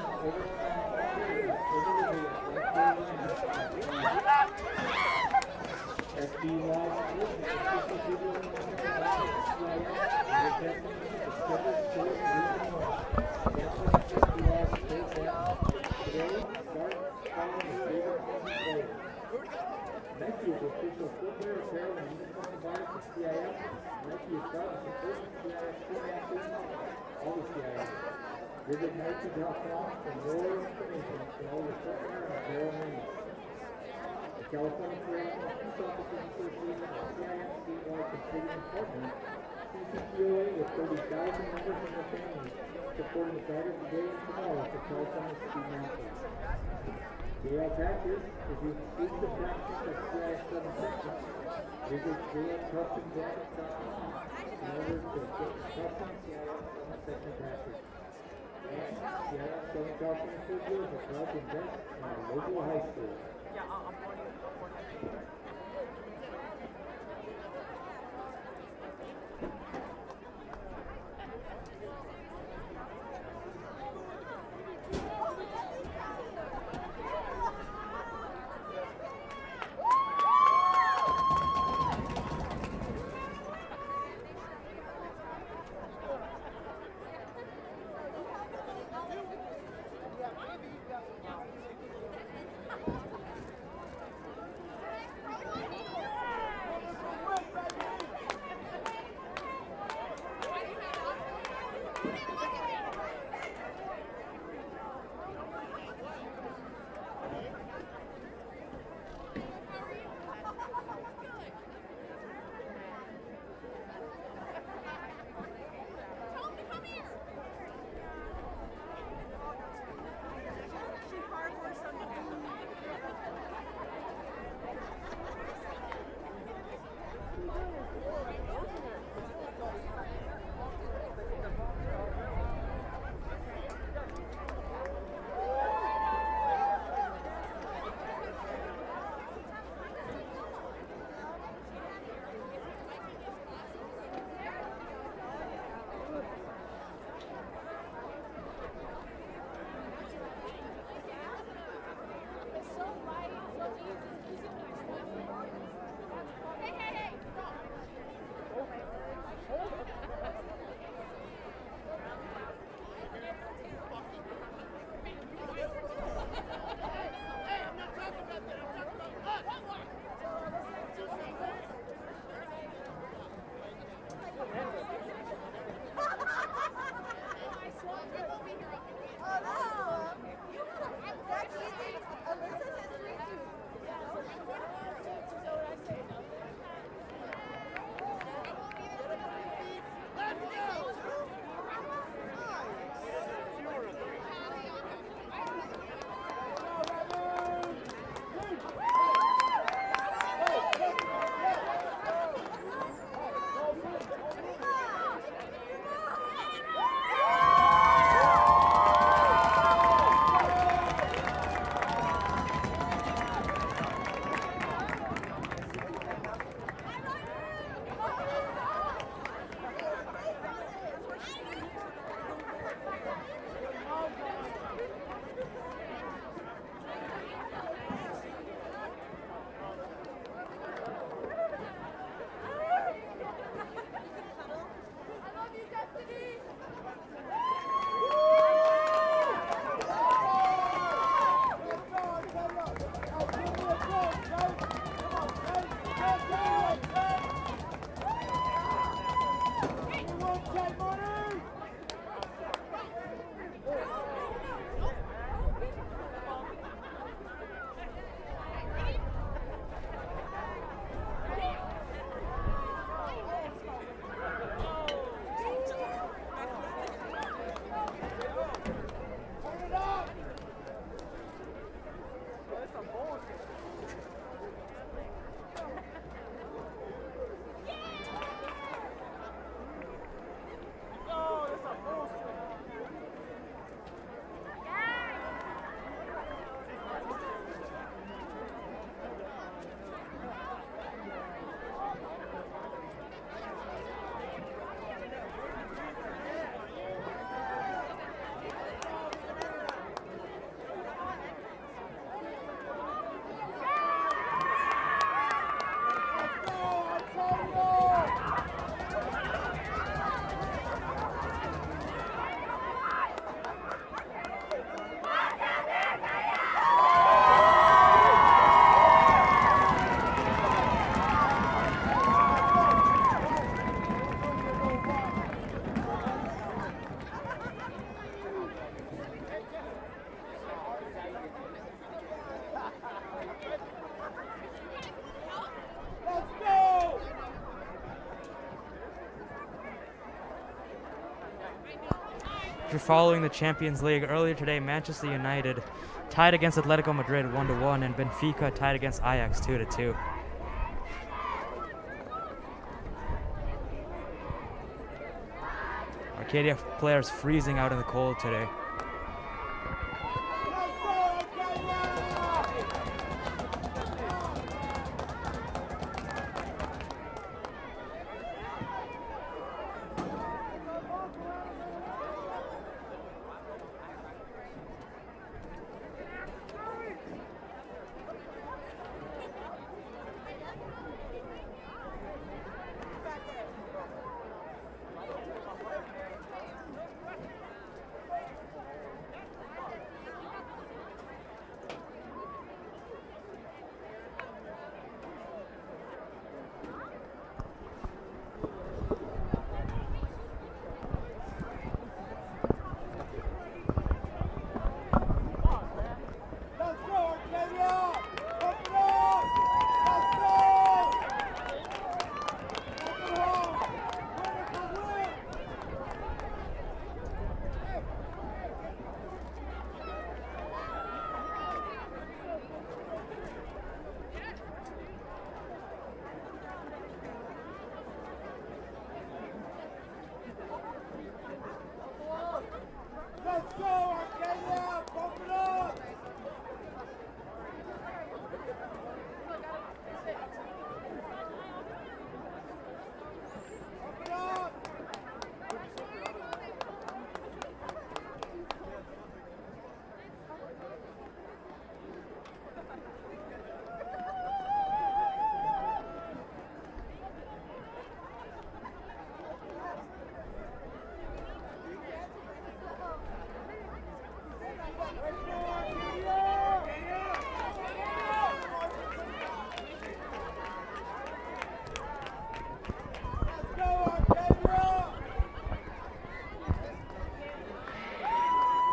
Next year's official footwear apparel and uniform provided for CIF. Nike is proud to support the CIF sport athletes, all the CIF. Visit Nike.com for more information on all your footwear and apparel needs. The California Triathlon Peace Officers Association and CIF contributing partner, CCPOA with 30,000 members and their families, supporting the Saturday today and tomorrow for California ski athletes. JL Taxes is the exclusive practice of CIS 7 section. Visit jlcustomgraphics.com in order to get custom CIS 7 section taxes. CIS Southern California Studios is proud to invest in our local high school. Uh, uh, Oh, following the Champions League earlier today, Manchester United tied against Atletico Madrid 1 1, and Benfica tied against Ajax 2 2. Arcadia players freezing out in the cold today.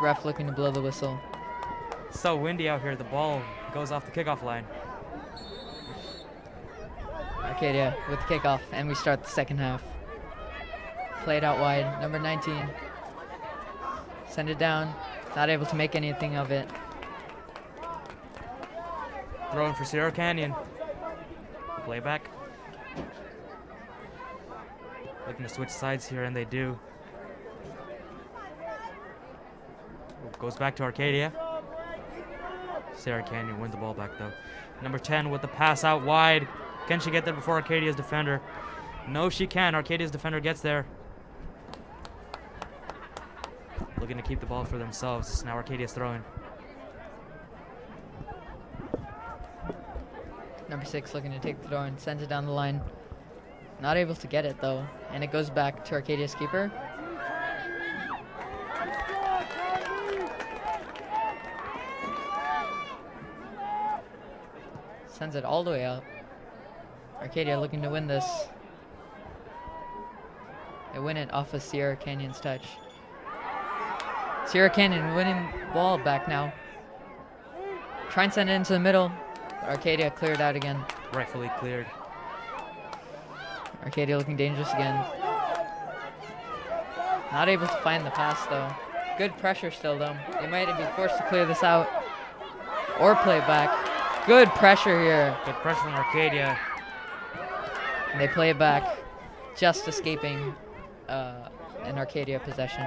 Ref looking to blow the whistle. So windy out here, the ball goes off the kickoff line. Arcadia with the kickoff, and we start the second half. Played out wide, number 19. Send it down, not able to make anything of it. Throwing for Sierra Canyon. Play back. Looking to switch sides here, and they do. Goes back to Arcadia. Sierra Canyon wins the ball back though. Number 10 with the pass out wide. Can she get there before Arcadia's defender? No, she can. Arcadia's defender gets there. Looking to keep the ball for themselves. Now Arcadia's throwing. Number six looking to take the throw and sends it down the line. Not able to get it though, and it goes back to Arcadia's keeper. Sends it all the way up. Arcadia looking to win this. They win it off of Sierra Canyon's touch. Sierra Canyon winning ball back now. Try and send it into the middle. Arcadia cleared out again. Rightfully cleared. Arcadia looking dangerous again. Not able to find the pass though. Good pressure still though. They might be forced to clear this out or play back. Good pressure here. Good pressure from Arcadia. And they play it back, just escaping uh, an Arcadia possession.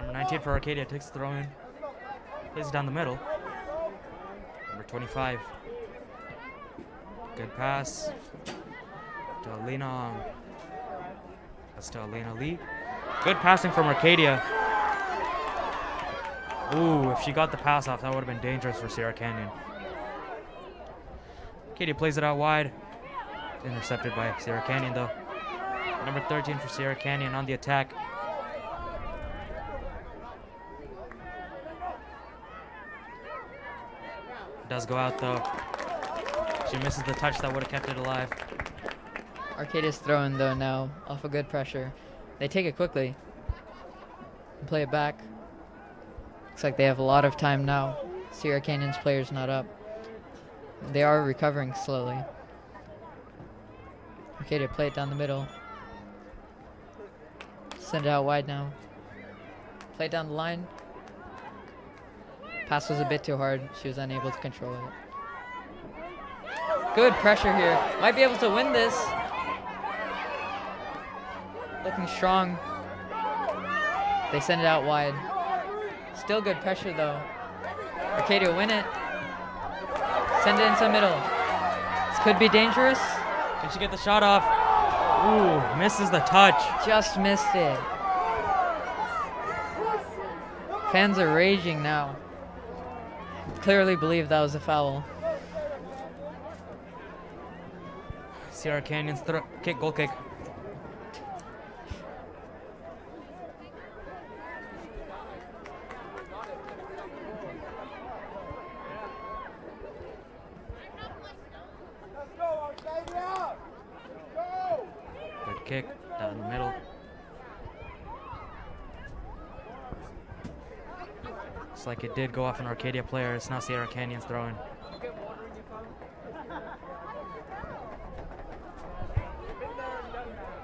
Number 19 for Arcadia takes the throw in. Plays it down the middle. Number 25. Good pass. To Alina. That's to Alina Lee. Good passing from Arcadia. Ooh, if she got the pass off, that would have been dangerous for Sierra Canyon. Katie plays it out wide. Intercepted by Sierra Canyon, though. Number 13 for Sierra Canyon on the attack. Does go out though. She misses the touch that would have kept it alive. Arcadia's throwing though now off a good pressure. They take it quickly and play it back. Looks like they have a lot of time now. Sierra Canyon's players not up. They are recovering slowly. Okay, to play it down the middle. Send it out wide now. Play it down the line. Pass was a bit too hard. She was unable to control it. Good pressure here. Might be able to win this. Looking strong. They send it out wide. Still good pressure though. Arcadia win it. Send it into the middle. This could be dangerous. Can she get the shot off? Ooh, misses the touch. Just missed it. Fans are raging now. Clearly believe that was a foul. Sierra Canyon's throw, kick, goal kick. Let's go, Arcadia! Go! Good kick down the middle. Looks like it did go off an Arcadia player. It's now Sierra Canyon's throwing.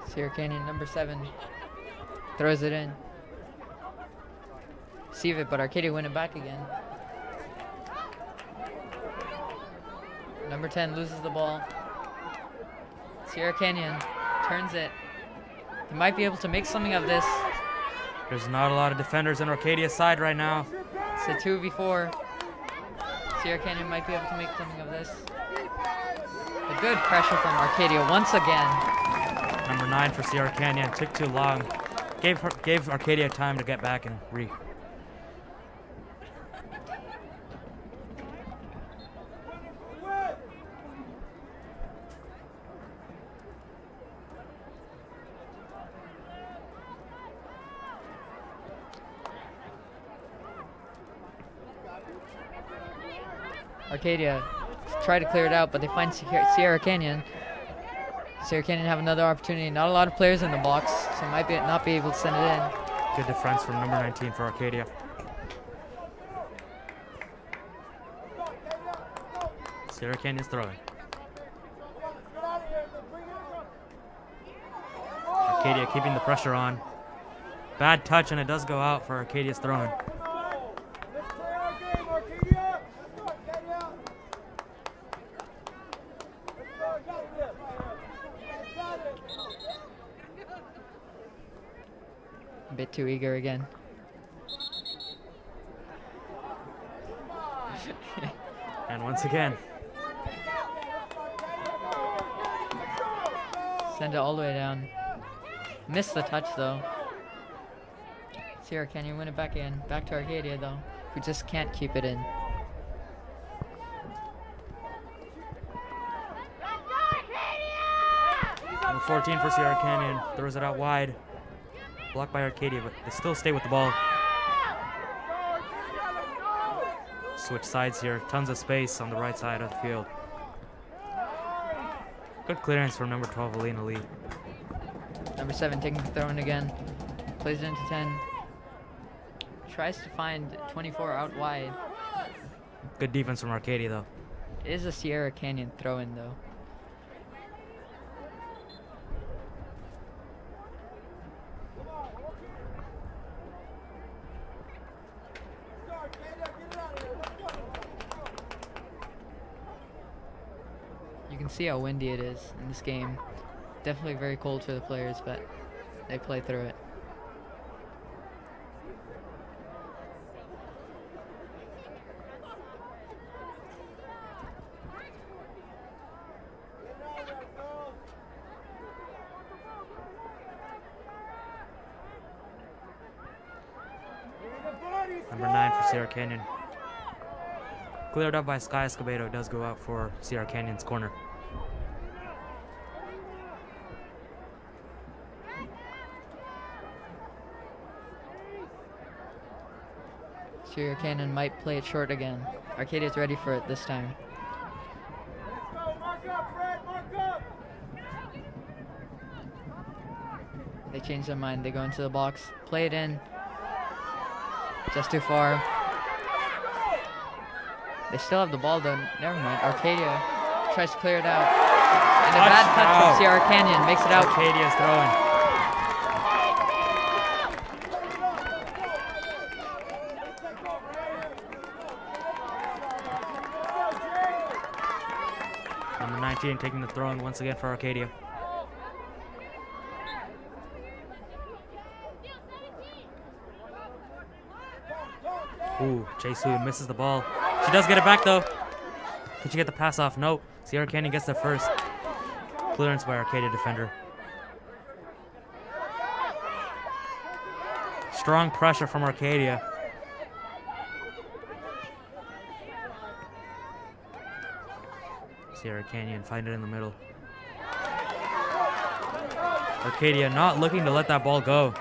Sierra Canyon, number seven, throws it in. Receive it, but Arcadia win it back again. Number 10 loses the ball. Sierra Canyon turns it. He might be able to make something of this. There's not a lot of defenders on Arcadia's side right now. It's a 2v4. Sierra Canyon might be able to make something of this. A good pressure from Arcadia once again. Number nine for Sierra Canyon took too long. Gave her, gave Arcadia time to get back and re. Arcadia try to clear it out, but they find Sierra Canyon. Sierra Canyon have another opportunity. Not a lot of players in the box, so might be not be able to send it in. Good defense from number 19 for Arcadia. Sierra Canyon's throwing. Arcadia keeping the pressure on. Bad touch and it does go out for Arcadia's throwing. Let's play our game, Arcadia! Let's go, Arcadia! Let's go, I got this! I got it! A bit too eager again. And once again, Send it all the way down. Missed the touch though. Sierra Canyon win it back in. Back to Arcadia though, who just can't keep it in. number 14 for Sierra Canyon throws it out wide. Blocked by Arcadia, but they still stay with the ball. Switch sides here. Tons of space on the right side of the field. Good clearance from number 12, Alina Lee. Number seven taking the throw in again. Plays it into 10. Tries to find 24 out wide. Good defense from Arcadia, though. It is a Sierra Canyon throw in though. Let's go, Arcadia! Get it out of here! Let's go! You can see how windy it is in this game. Definitely very cold for the players, but they play through it. Number 9 for Sierra Canyon. Cleared up by Sky Escobedo. Does go out for Sierra Canyon's corner. Sierra Canyon might play it short again. Arcadia's ready for it this time. Let's go! Mark up, Fred! Mark up! They change their mind. They go into the box. Play it in. Just too far. They still have the ball though. Never mind. Arcadia tries to clear it out. And a bad touch Touchdown. from Sierra Canyon makes it out. Arcadia's throwing. Number 19 taking the throw in once again for Arcadia. Ooh, Hoon misses the ball. She does get it back though. Can she get the pass off? No. Sierra Canyon gets the first. Clearance by Arcadia defender. Strong pressure from Arcadia. Sierra Canyon find it in the middle. Arcadia not looking to let that ball go.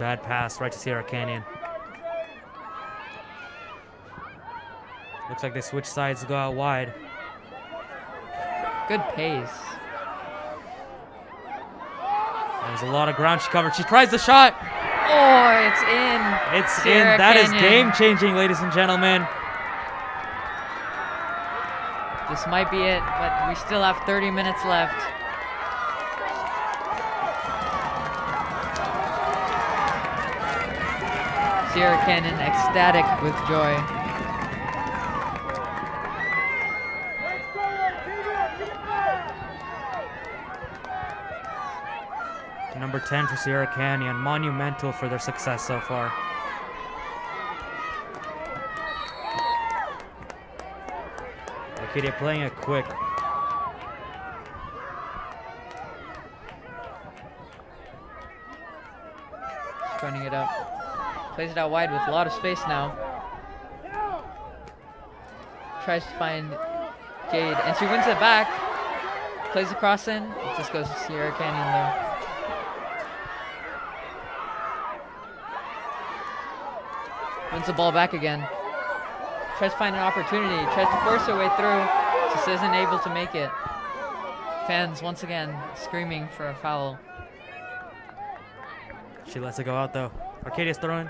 Bad pass right to Sierra Canyon. Looks like they switch sides to go out wide. Good pace. There's a lot of ground she covered. She tries the shot. Oh, it's in. It's Sierra in. That is Canyon. game changing, ladies and gentlemen. This might be it, but we still have 30 minutes left. Sierra Canyon ecstatic with joy. Number 10 for Sierra Canyon. Monumental for their success so far. Arcadia playing it quick. Running it up. Plays it out wide with a lot of space now. Tries to find Jade, and she wins it back. Plays the cross in. It just goes to Sierra Canyon though. Wins the ball back again. Tries to find an opportunity. Tries to force her way through. Just isn't able to make it. Fans once again screaming for a foul. She lets it go out though. Arcadia's throwing.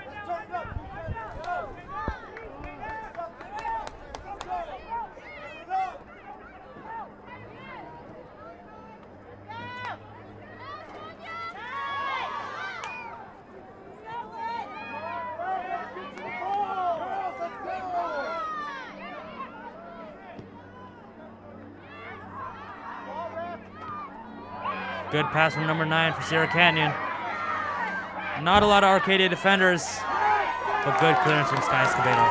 Good pass from number nine for Sierra Canyon. Not a lot of Arcadia defenders, but good clearance from Sky Escobedo.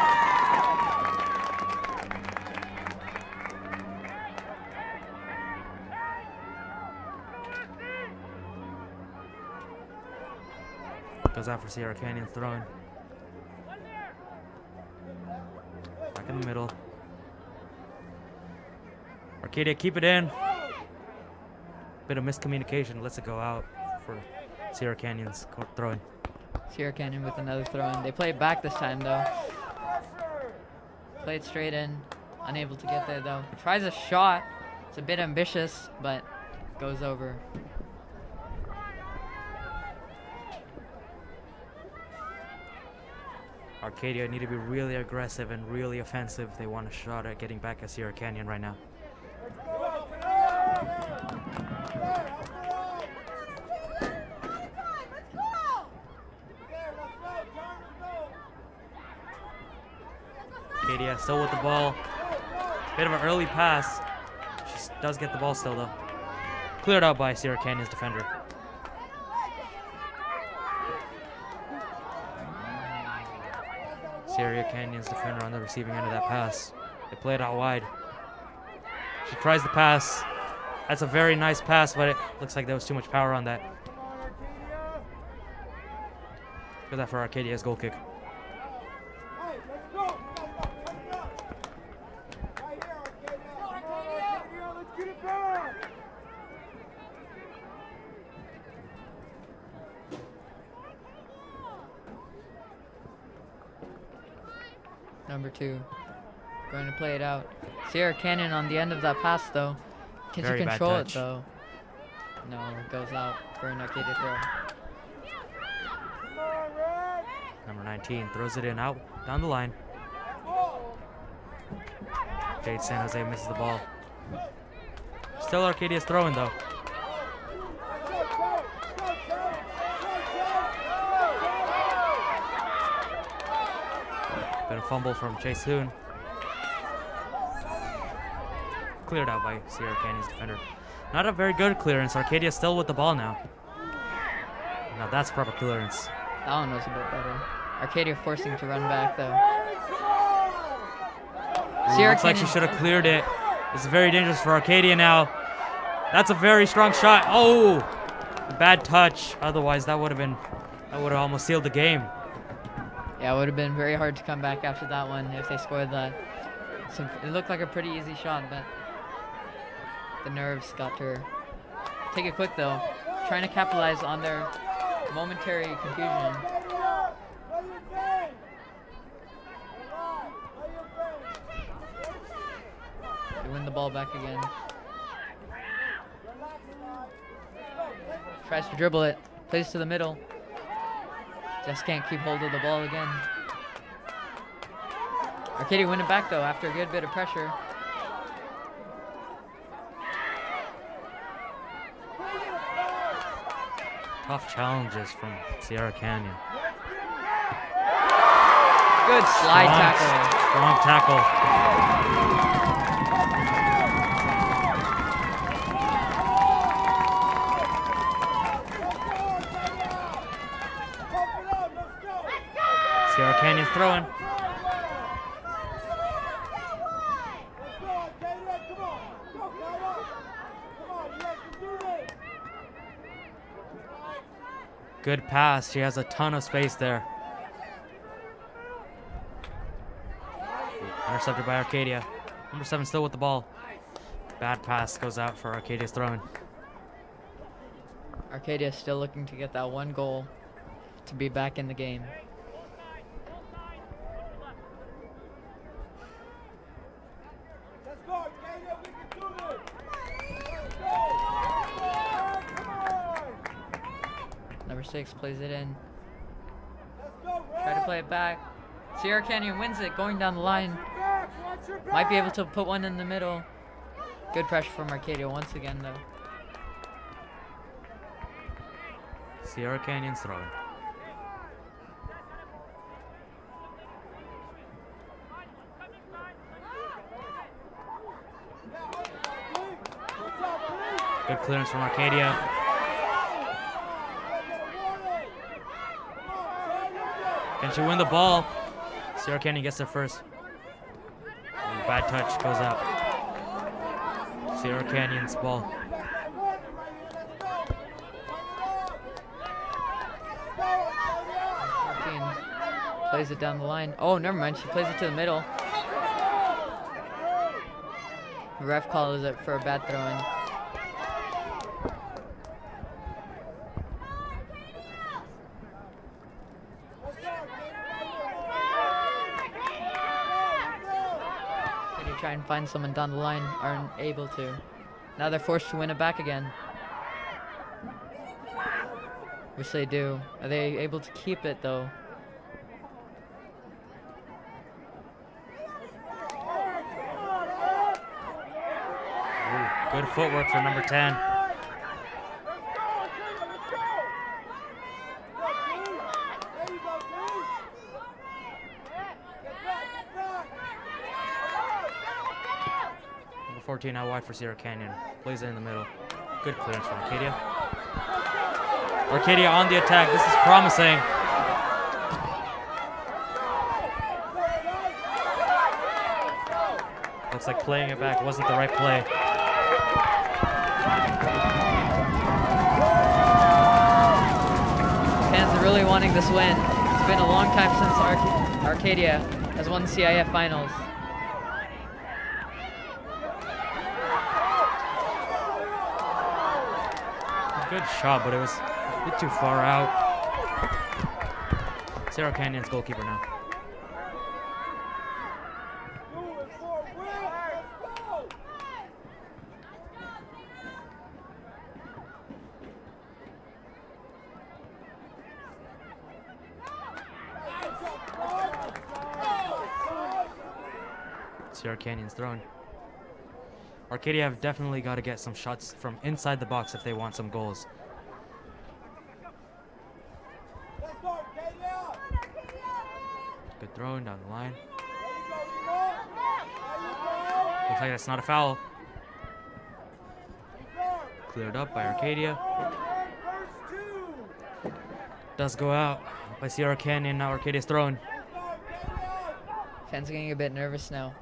Goes out for Sierra Canyon throwing. Back in the middle. Arcadia, keep it in. Bit of miscommunication. Lets it go out for Sierra Canyon's throwing. Sierra Canyon with another throw in. They play it back this time though. Play it straight in. Unable to get there though. Tries a shot. It's a bit ambitious, but goes over. Arcadia need to be really aggressive and really offensive. They want a shot at getting back at Sierra Canyon right now. Arcadia still with the ball. Bit of an early pass. She does get the ball still though. Cleared out by Sierra Canyon's defender. Sierra Canyon's defender on the receiving end of that pass. They play it out wide. She tries the pass. That's a very nice pass, but it looks like there was too much power on that. Good that for Arcadia's goal kick. Hey, let's go! Come on, Right here, Arcadia! Come on, Arcadia, let's get it back! Number two. Going to play it out. Sierra Canyon on the end of that pass though. Can Very she control it though? No, it goes out for an Arcadia throw. Number 19 throws it in out down the line. Jade San Jose misses the ball. Still Arcadia's throwing though. Go, go, go, go, go, Bit of fumble from Chase Hoon. cleared out by Sierra Canyon's defender. Not a very good clearance. Arcadia still with the ball now. Now that's proper clearance. That one was a bit better. Arcadia forcing to run back though. Ooh, Sierra looks like she should have cleared it. It's very dangerous for Arcadia now. That's a very strong shot. Oh, bad touch. Otherwise, that would have been, that would have almost sealed the game. Yeah, it would have been very hard to come back after that one if they scored that. So it looked like a pretty easy shot, but the nerves got to her. Take it quick though, trying to capitalize on their momentary confusion. They win the ball back again. Tries to dribble it, plays to the middle. Just can't keep hold of the ball again. Arcadia win it back though after a good bit of pressure. Tough challenges from Sierra Canyon. Good slide Strong- tackle. Strong tackle. Pump it up. Let's go. Sierra Canyon's throwing. Let's go, Arcadia. Come on. Go, Kyle. Come on, you guys can do this. Good pass. She has a ton of space there. Intercepted by Arcadia. Number seven still with the ball. Bad pass goes out for Arcadia's throwing. Arcadia still looking to get that one goal to be back in the game. Let's go, Arcadia. We can do this. Let's go. Come on. Number six plays it in. Try to play it back. Sierra Canyon wins it, going down the line. Might be able to put one in the middle. Good pressure from Arcadia once again, though. Sierra Canyon's please? Good clearance from Arcadia. Can she win the ball? Sierra Canyon gets there first. Ooh, bad touch goes out. Sierra Canyon's ball. plays it down the line. Oh, never mind. She plays it to the middle. The ref calls it for a bad throw in. They try find someone down the line, aren't able to. Now they're forced to win it back again. Wish they do. Are they able to keep it though? Ooh, good footwork for number 10. 14 out wide for Sierra Canyon. Plays it in the middle. Good clearance from Arcadia. Arcadia on the attack. This is promising. Looks like playing it back wasn't the right play. Fans are really wanting this win. It's been a long time since Arc- Arcadia has won CIF finals. Good shot, but it was a bit too far out. Sierra Canyon's goalkeeper now. Sierra Canyon's throwing. Arcadia have definitely got to get some shots from inside the box if they want some goals. Good throwing down the line. Looks like that's not a foul. Cleared up by Arcadia. Does go out by Sierra Canyon. Now Arcadia's throwing. Fans getting a bit nervous now.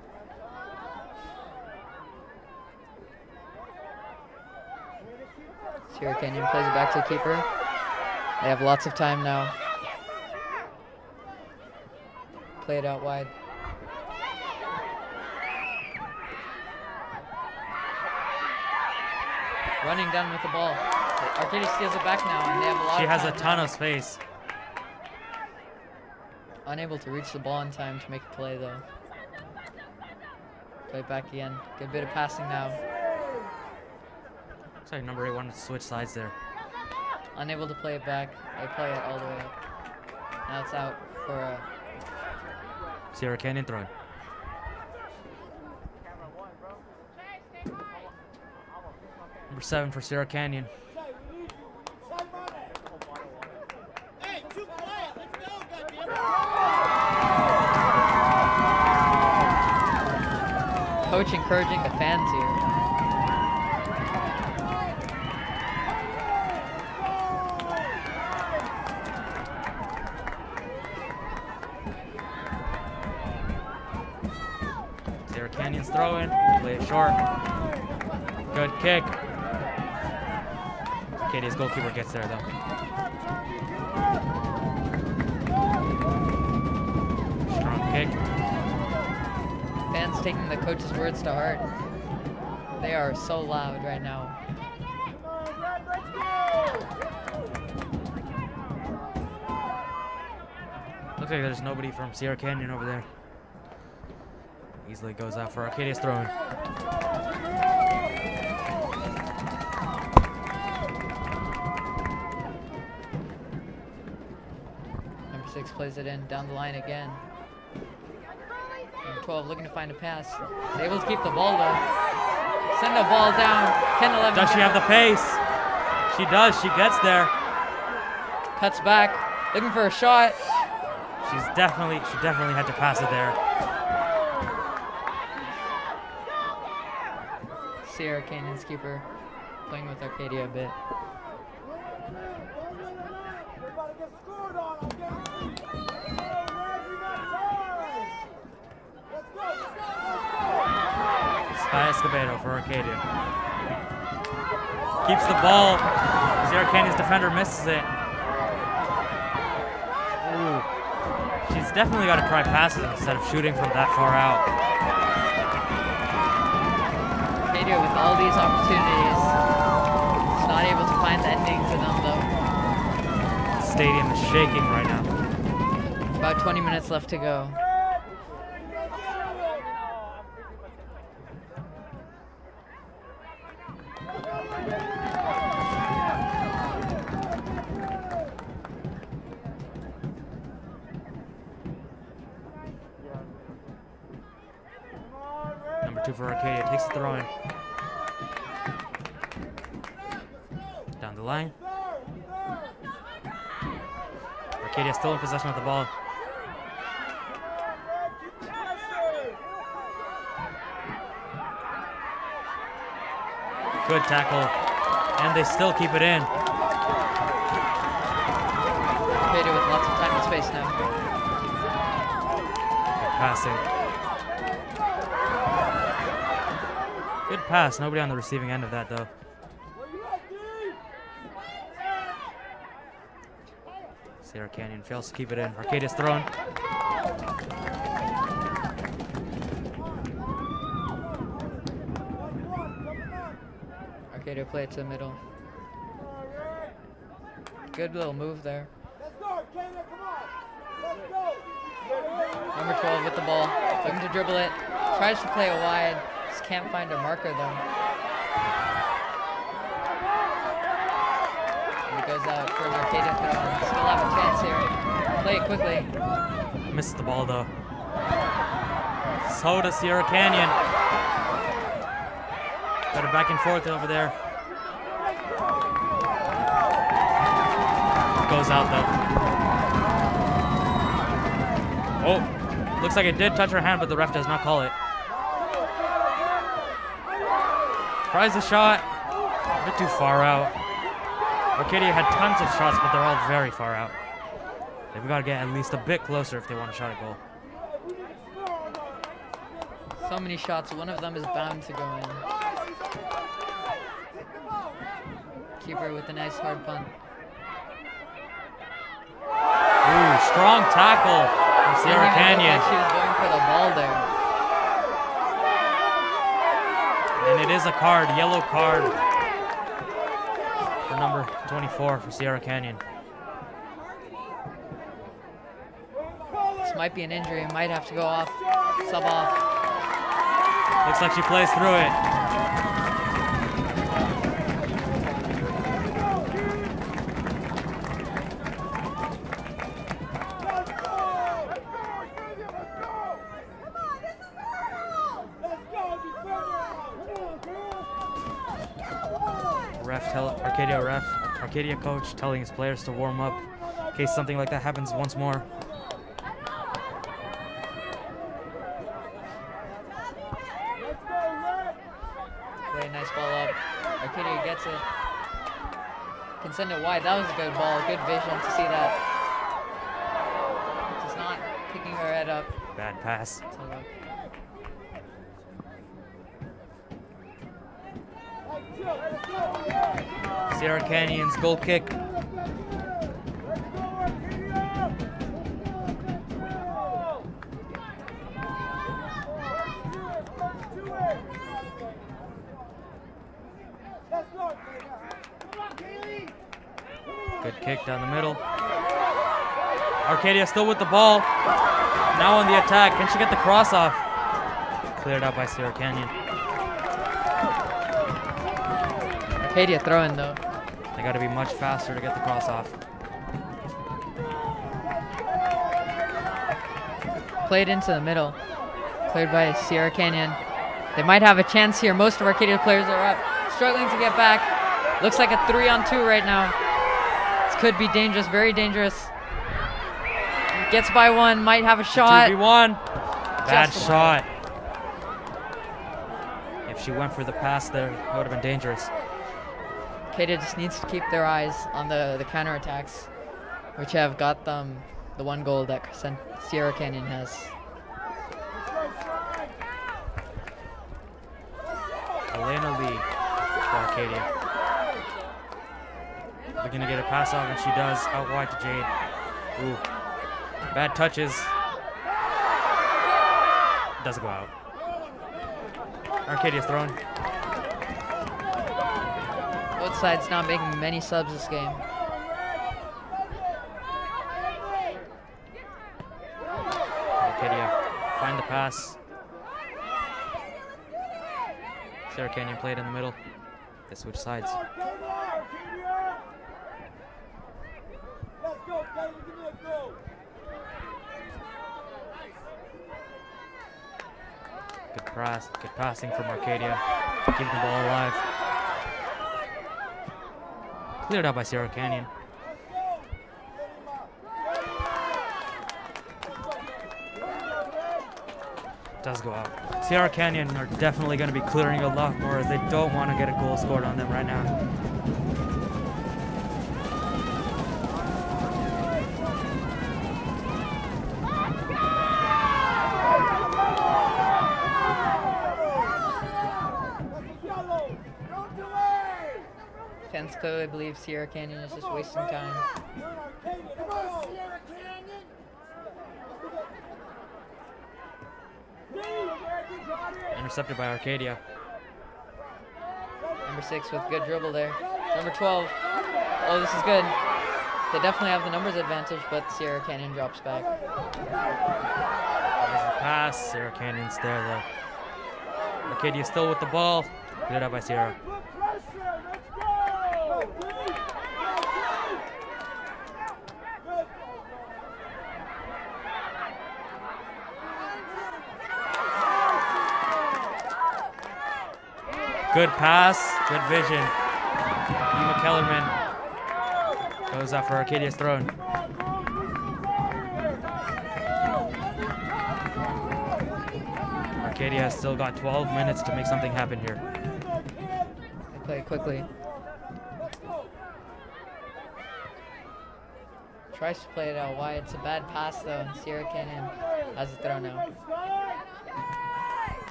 Sierra Canyon plays it back to the keeper. They have lots of time now. Play it out wide. Running down with the ball. Arcadia steals it back now, and they have a lot She has a ton of space. Unable to reach the ball in time to make a play though. Play it back again. Good bit of passing now. Looks like number eight wanted to switch sides there. Unable to play it back. They play it all the way up. Now it's out for a Sierra Canyon throw. Number seven for Sierra Canyon. Hey, too quiet. Let's go, goddamn. coach encouraging the fans here. Sierra Throwing. Play it short. Good kick. Arcadia's goalkeeper gets there though. Strong kick. Fans taking the coach's words to heart. They are so loud right now. Looks like there's nobody from Sierra Canyon over there. Easily goes out for Arcadia's throwing. Number six plays it in down the line again. Number 12 looking to find a pass. Is able to keep the ball though. Send the ball down. Ken 11. Does she have the pace? She does. She gets there. Cuts back. Looking for a shot. She's definitely, she definitely had to pass it there. Sierra Canyon's keeper playing with Arcadia a bit. Sky Escobedo for Arcadia. Keeps the ball. Sierra Canyon's defender misses it. Ooh. She's definitely got to try passes instead of shooting from that far out. With all these opportunities. It's not able to find the ending for them though. The stadium is shaking right now. About 20 minutes left to go. Number two for Arcadia takes the throw in. Down the line. Arcadia still in possession of the ball. Good tackle. And they still keep it in. Arcadia with lots of time and space now. Good passing. Good pass. Nobody on the receiving end of that, though. Sierra Canyon fails to keep it in. Arcadia's thrown. Arcadia play it to the middle. Good little move there. Number 12 with the ball. Looking to dribble it. Tries to play it wide. Just can't find a marker though. And it goes out for an Arcadia throw. Still have a chance here. Play it quickly. Missed the ball, though. So does Sierra Canyon. It back and forth over there. Goes out, though. Oh, looks like it did touch her hand, but the ref does not call it. Tries the shot. A bit too far out. Arcadia had tons of shots, but they're all very far out. They've got to get at least a bit closer if they want to shot at goal. So many shots. One of them is bound to go in. Keeper with a nice hard punt. Ooh, strong tackle from Sierra Didn't even look Canyon. Like she was going for the ball there. And it is a card, yellow card for number 24 for Sierra Canyon. This might be an injury. Might have to go off. Sub off. Looks like she plays through it. Let's go! Let's go, Arcadia, let's go! Come on, this is hurdle. Let's go, defender! Come on, girl! Ref tell Arcadia Arcadia coach telling his players to warm up in case something like that happens once more. Let's go, Red! Play a nice ball up. Arcadia gets it. Can send it wide. That was a good ball. Good vision to see that. Just not picking her head up. Bad pass. Come on, Kaylee! Good kick down the middle. Arcadia still with the ball. Now on the attack. Can she get the cross off? Cleared out by Sierra Canyon. Arcadia throwing though. Got to be much faster to get the cross off. Played into the middle. Cleared by Sierra Canyon. They might have a chance here. Most of Arcadia players are up. Struggling to get back. Looks like a three on two right now. This could be dangerous, very dangerous. Gets by one, might have a shot. 2v1. Bad shot. If she went for the pass there, it would have been dangerous. Arcadia just needs to keep their eyes on the, the counterattacks, which have got them the one goal that Sierra Canyon has. Elena Lee for Arcadia. Looking to get a pass off, and she does. Out wide to Jade. Ooh. Bad touches. Doesn't go out. Arcadia's thrown. Sides not making many subs this game. Arcadia find the pass. Sierra Canyon played in the middle. They switch sides. Good pass, good passing from Arcadia. Keeping the ball alive. Cleared out by Sierra Canyon. Does go out. Sierra Canyon are definitely going to be clearing a lot more as they don't want to get a goal scored on them right now. Yellow! Don't delay! Fans clearly believe Sierra Canyon is just wasting time. You're in Arcadia, come on, Sierra Canyon! Intercepted by Arcadia. Number six with good dribble there. Number 12. Oh, this is good. They definitely have the numbers advantage, but Sierra Canyon drops back. There's the pass. Sierra Canyon's there though. Arcadia still with the ball. Cleared out by Sierra. Put pressure, let's go! Good. Good pass. Good vision. Emma Kellerman goes out for Arcadia's throne. Arcadia has still got 12 minutes to make something happen here. They play quickly. Tries to play it out wide. It's a bad pass though. Sierra Canyon has a throw now.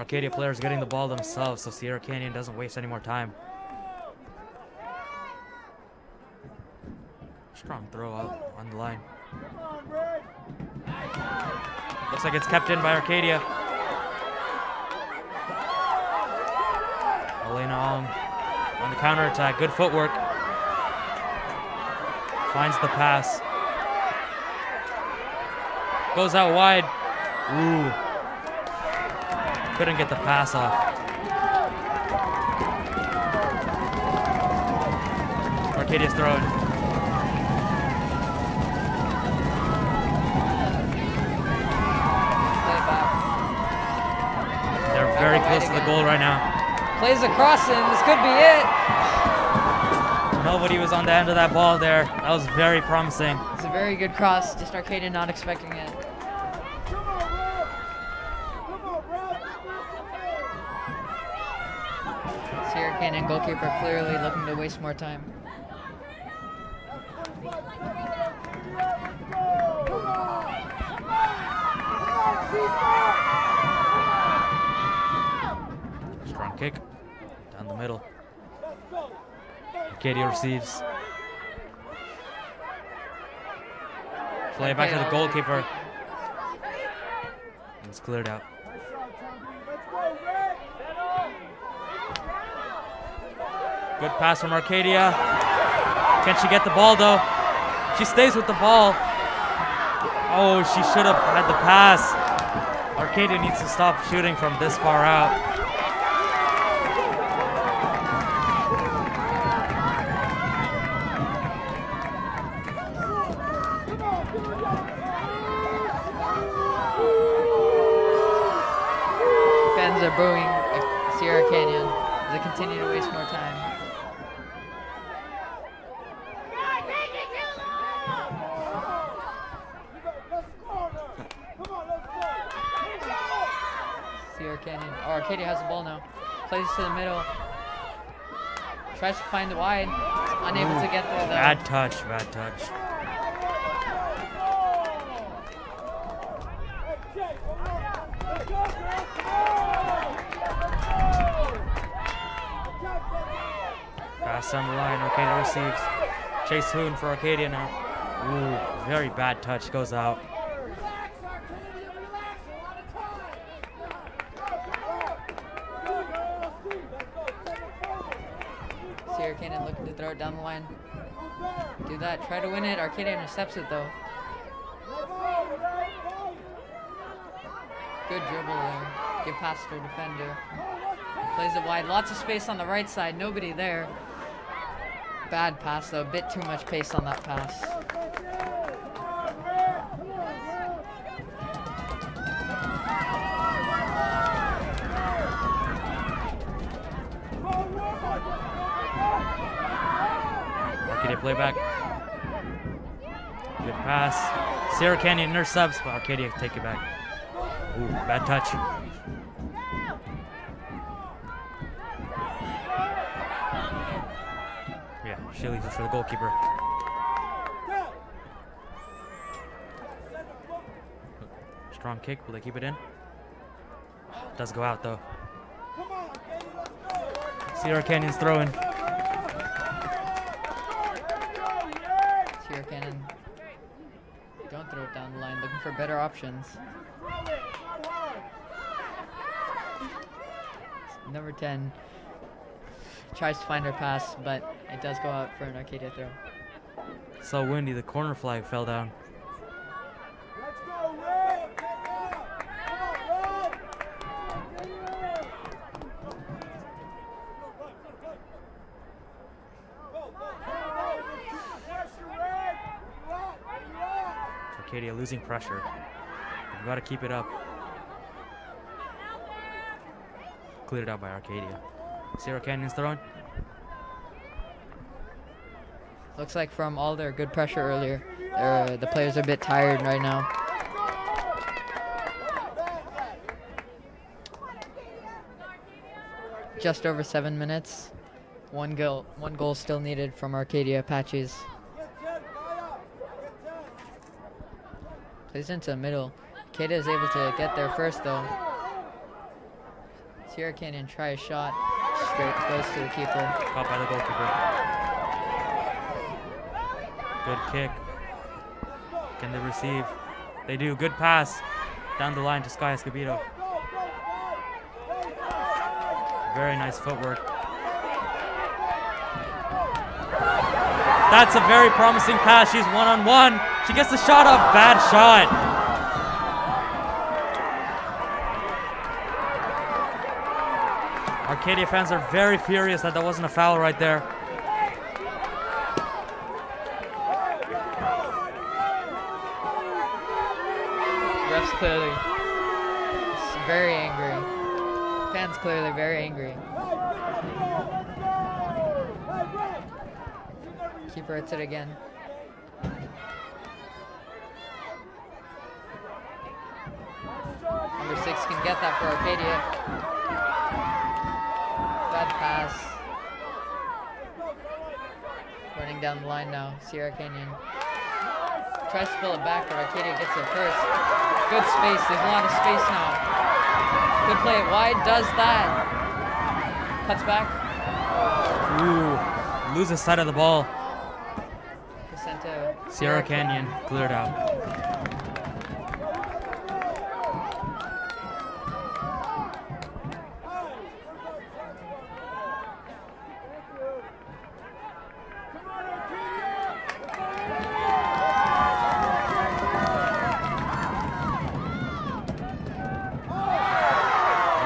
Arcadia players getting the ball themselves, so Sierra Canyon doesn't waste any more time. Strong throw out on the line. Looks like it's kept in by Arcadia. Elena Ong on the counter attack. Good footwork. Finds the pass. Goes out wide. Ooh. Couldn't get the pass off. Arcadia's throwing. They're very close to the goal right now. Plays a crossing. This could be it. Nobody was on the end of that ball there. That was very promising. It's a very good cross. Just Arcadia not expecting it. Come on, Red. Come on, Red. Canyon goalkeeper clearly looking to waste more time. Strong kick. Down the middle. Arcadia receives. Play it back to the goalkeeper. It's cleared out. Good pass from Arcadia. Can she get the ball though? She stays with the ball. Oh, she should have had the pass. Arcadia needs to stop shooting from this far out. Fans are booing uh, Sierra Canyon as they continue to waste more time. Sierra Canyon. Oh, Arcadia has the ball now. Plays to the middle. Tries to find the wide. Unable to mm. get there though. Bad touch, bad touch. Pass down the line, Arcadia receives. Chase Hoon for Arcadia now. Ooh, very bad touch, goes out. Sierra Canyon looking to throw it down the line. Do that. Arcadia intercepts it though. Good dribble there. Pass to a defender. Plays it wide. Lots of space on the right side. Nobody there. Bad pass though. A bit too much pace on that pass. Arcadia play back. Good pass. Sierra Canyon intercepts, but Arcadia take it back. Ooh, bad touch. Yeah, she leaves it for the goalkeeper. Strong kick. Will they keep it in? Does go out though. Sierra Canyon's throwing. Sierra Canyon. Don't throw it down the line. Looking for better options. Number 10 tries to find her pass, but it does go out for an Arcadia throw. So windy, the corner flag fell down. Let's go, Red! Come on, Red! Arcadia losing pressure. We've got to keep it up. Cleared out by Arcadia. Sierra Canyon's throwing. Looks like from all their good pressure earlier, they're- the players are a bit tired right now. just over seven minutes. One goal, one goal still needed from Arcadia Apaches. Plays into the middle. Arcadia is able to get there first though. Sierra Canyon try a shot. Straight goes to the keeper. Caught by the goalkeeper. Good kick. Can they receive? They do. Good pass down the line to Sky Escobedo. Very nice footwork. That's a very promising pass. She's one on one. She gets the shot off. Bad shot. Arcadia fans are very furious that that wasn't a foul right there. Refs clearly very angry. Fans clearly very angry. Hits it again. Number six can get that for Arcadia. Bad pass. Running down the line now, Sierra Canyon. Tries to pull it back, but Arcadia gets it first. Good space. There's a lot of space now. Good play it. Does that. Cuts back. Ooh, loses sight of the ball. Sierra Canyon cleared out.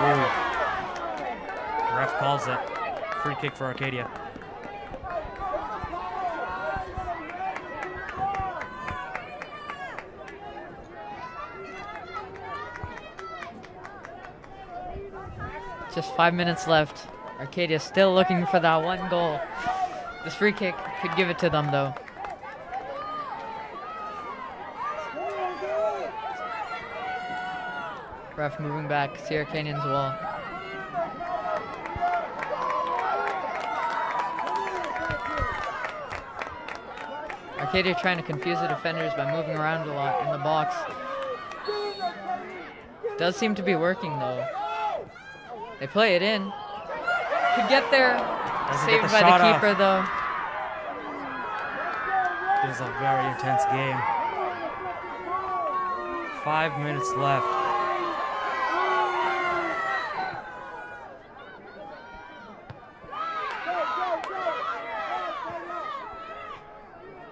Ooh. Ref calls it. Free kick for Arcadia. Just five minutes left. Arcadia still looking for that one goal. This free kick could give it to them though. Ref moving back. Sierra Canyon's wall. Arcadia trying to confuse the defenders by moving around a lot in the box. Does seem to be working though. They play it in. Could get there. Doesn't get Saved the by the off. keeper though. This is a very intense game. Five minutes left.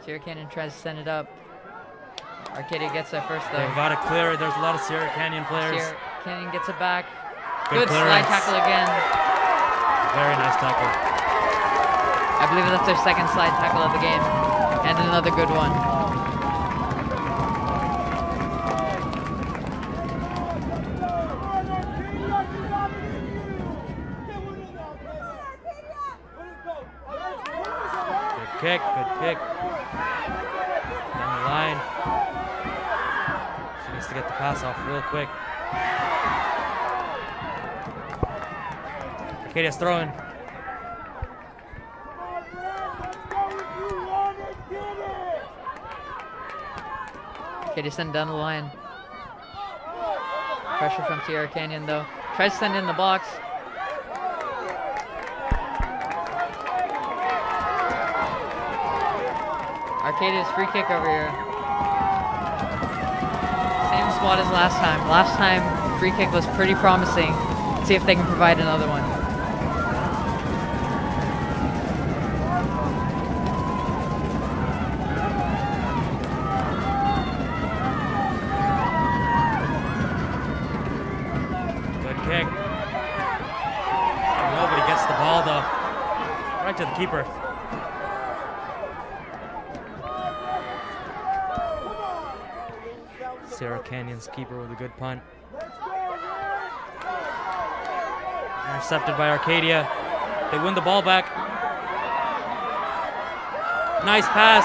Sierra Canyon tries to send it up. Arcadia gets that first They've though. got to clear it. There's a lot of Sierra Canyon players. Sierra Canyon gets it back. Good Good, slide tackle again. Very nice tackle. I believe that's their second slide tackle of the game. And another good one. Good kick. Good kick. Down the line. She needs to get the pass off real quick. Arcadia's throwing. Arcadia send down the line. Pressure from Sierra Canyon though. Tries to send in the box. Arcadia's free kick over here. Same spot as last time. Last time, free kick was pretty promising. Let's see if they can provide another one. Good kick. Nobody gets the ball though. Right to the keeper. Sarah A good punt. Intercepted by Arcadia. They win the ball back. Nice pass.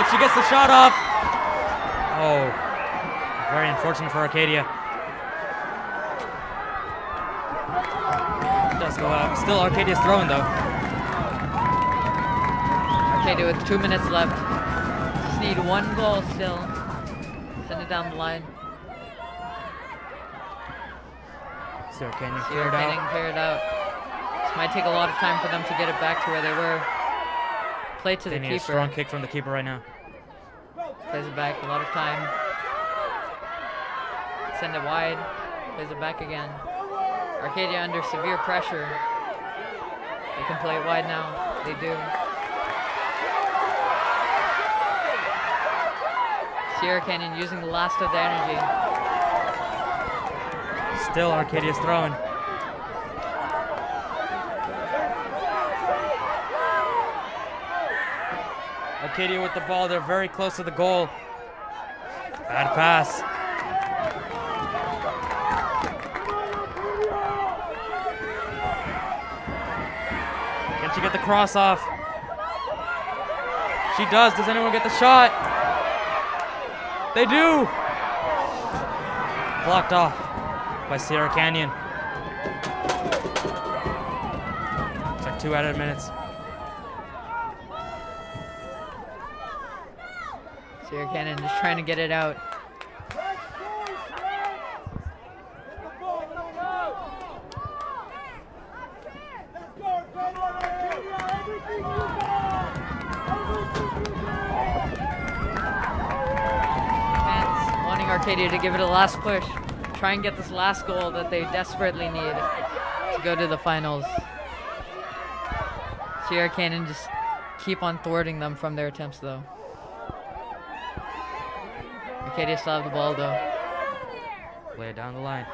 If she gets the shot off. Oh, very unfortunate for Arcadia. does go out. Still Arcadia's throwing though. Arcadia with two minutes left. Just need one goal still. Send it down the line. Sierra Canyon Sierra cleared Canyon out. cleared out. This might take a lot of time for them to get it back to where they were. Play to They the need a keeper. strong kick from the keeper right now. Plays it back, a lot of time. Send it wide. Plays it back again. Arcadia under severe pressure. They can play it wide now. They do. Sierra Canyon using the last of the energy. Still Arcadia's throwing. Arcadia with the ball. They're very close to the goal. Bad pass. Can she get the cross off? She does. Does anyone get the shot? They do. Blocked off by Sierra Canyon. It's like two added minutes. Sierra Canyon just trying to get it out. Arcadia to give it a last push. Try and get this last goal that they desperately need to go to the finals. Sierra Canyon just keep on thwarting them from their attempts though. Arcadia still have the ball though. Lay it down the line.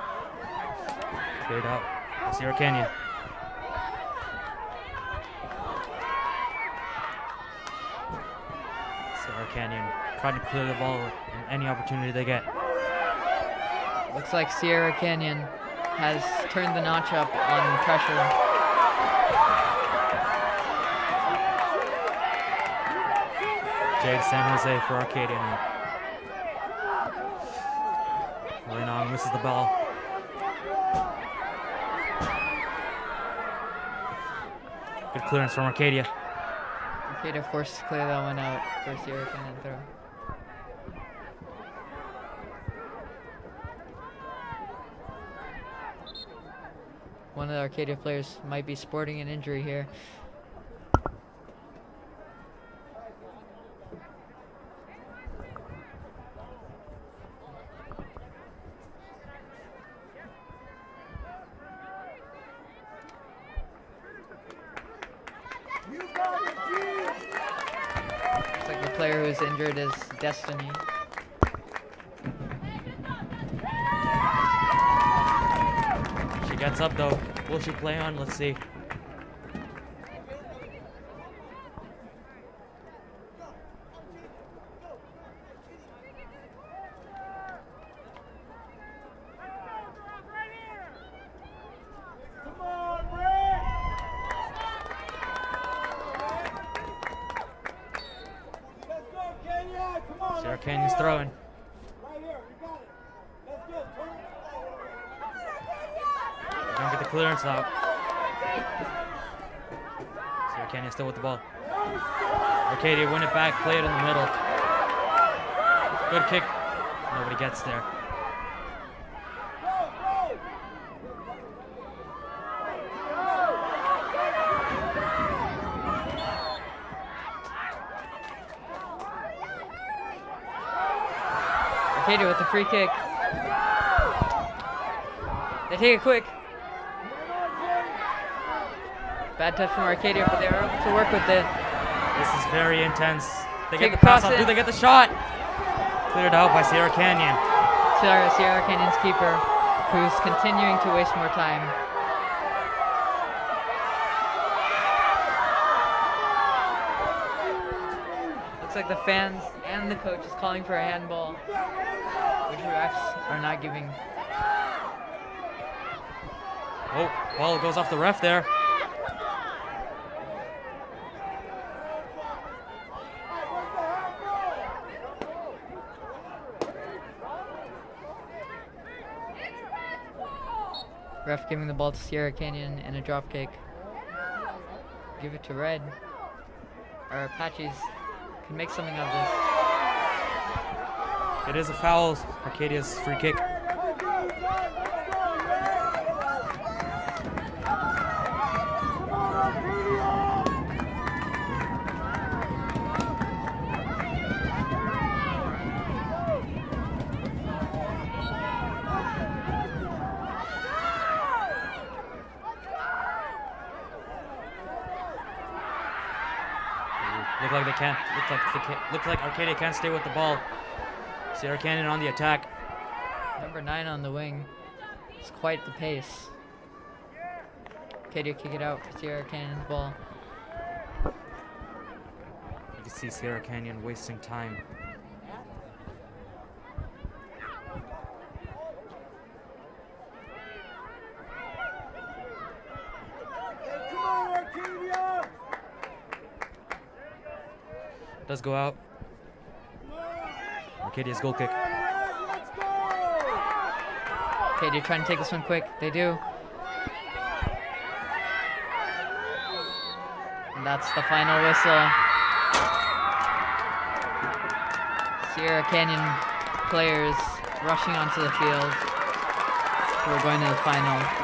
Cleared out. Sierra Canyon. Sierra Canyon trying to clear the ball in any opportunity they get. Looks like Sierra Canyon has turned the notch up on pressure. Jade San Jose for Arcadia now. Renong misses the ball. Good clearance from Arcadia. Arcadia forced to clear that one out for Sierra Canyon throw. One of the Arcadia players might be sporting an injury here. Looks like the player who's injured is Destiny. She gets up though. Will she play on? Let's see. Come on, Brett! Let's go, Kenya! Come on! Sierra let's Canyon's go. throwing. Right here, you got it. Let's go, turn it. Don't get the clearance out. Sierra Canyon still with the ball. Arcadia win it back, play it in the middle. Good kick. Nobody gets there. Arcadia with the free kick. They take it quick. Bad touch from Arcadia, but they were able to work with it. This is very intense. They Take get the pass off. Do they get the shot? Cleared out by Sierra Canyon. Sierra, Sierra Canyon's keeper, who's continuing to waste more time. Looks like the fans and the coach is calling for a handball, which refs are not giving. Oh, ball goes off the ref there. Ref giving the ball to Sierra Canyon and a drop kick. Give it to Red. Our Apaches can make something of this. It is a foul. Arcadia's free kick. Come on, Arcadia! Look like they can't. Look like they can't, look like Arcadia can't stay with the ball. Sierra Canyon on the attack. Number nine on the wing. It's quite the pace. Arcadia kick it out for Sierra Canyon's ball. You can see Sierra Canyon wasting time. Come on, Arcadia! Does go out. Arcadia's goal kick. Arcadia trying to take this one quick. They do. And that's the final whistle. Sierra Canyon players rushing onto the field. We're going to the final.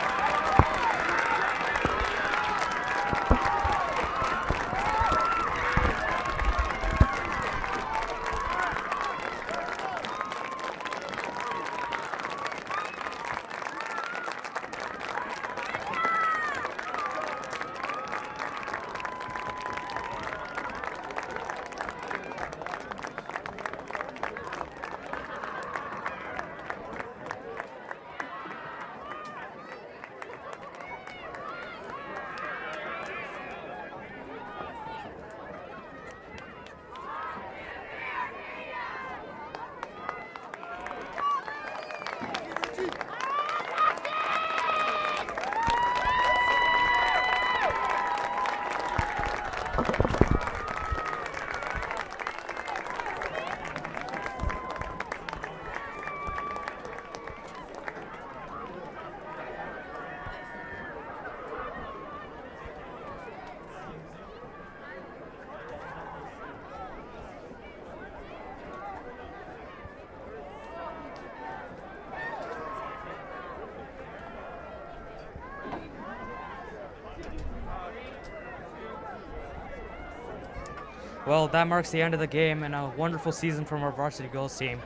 Well, that marks the end of the game and a wonderful season from our varsity girls team.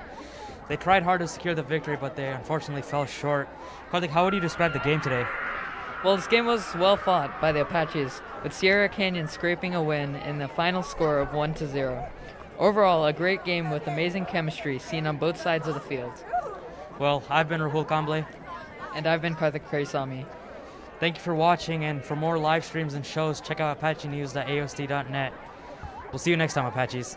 They tried hard to secure the victory, but they unfortunately fell short. Karthik, how would you describe the game today? Well, this game was well fought by the Apaches, with Sierra Canyon scraping a win in the final score of 1 to 0. Overall, a great game with amazing chemistry seen on both sides of the field. Well, I've been Rahul Kamble. And I've been Karthik Periyasamy. Thank you for watching, and for more live streams and shows, check out apachenews.aosd.net. We'll see you next time, Apaches.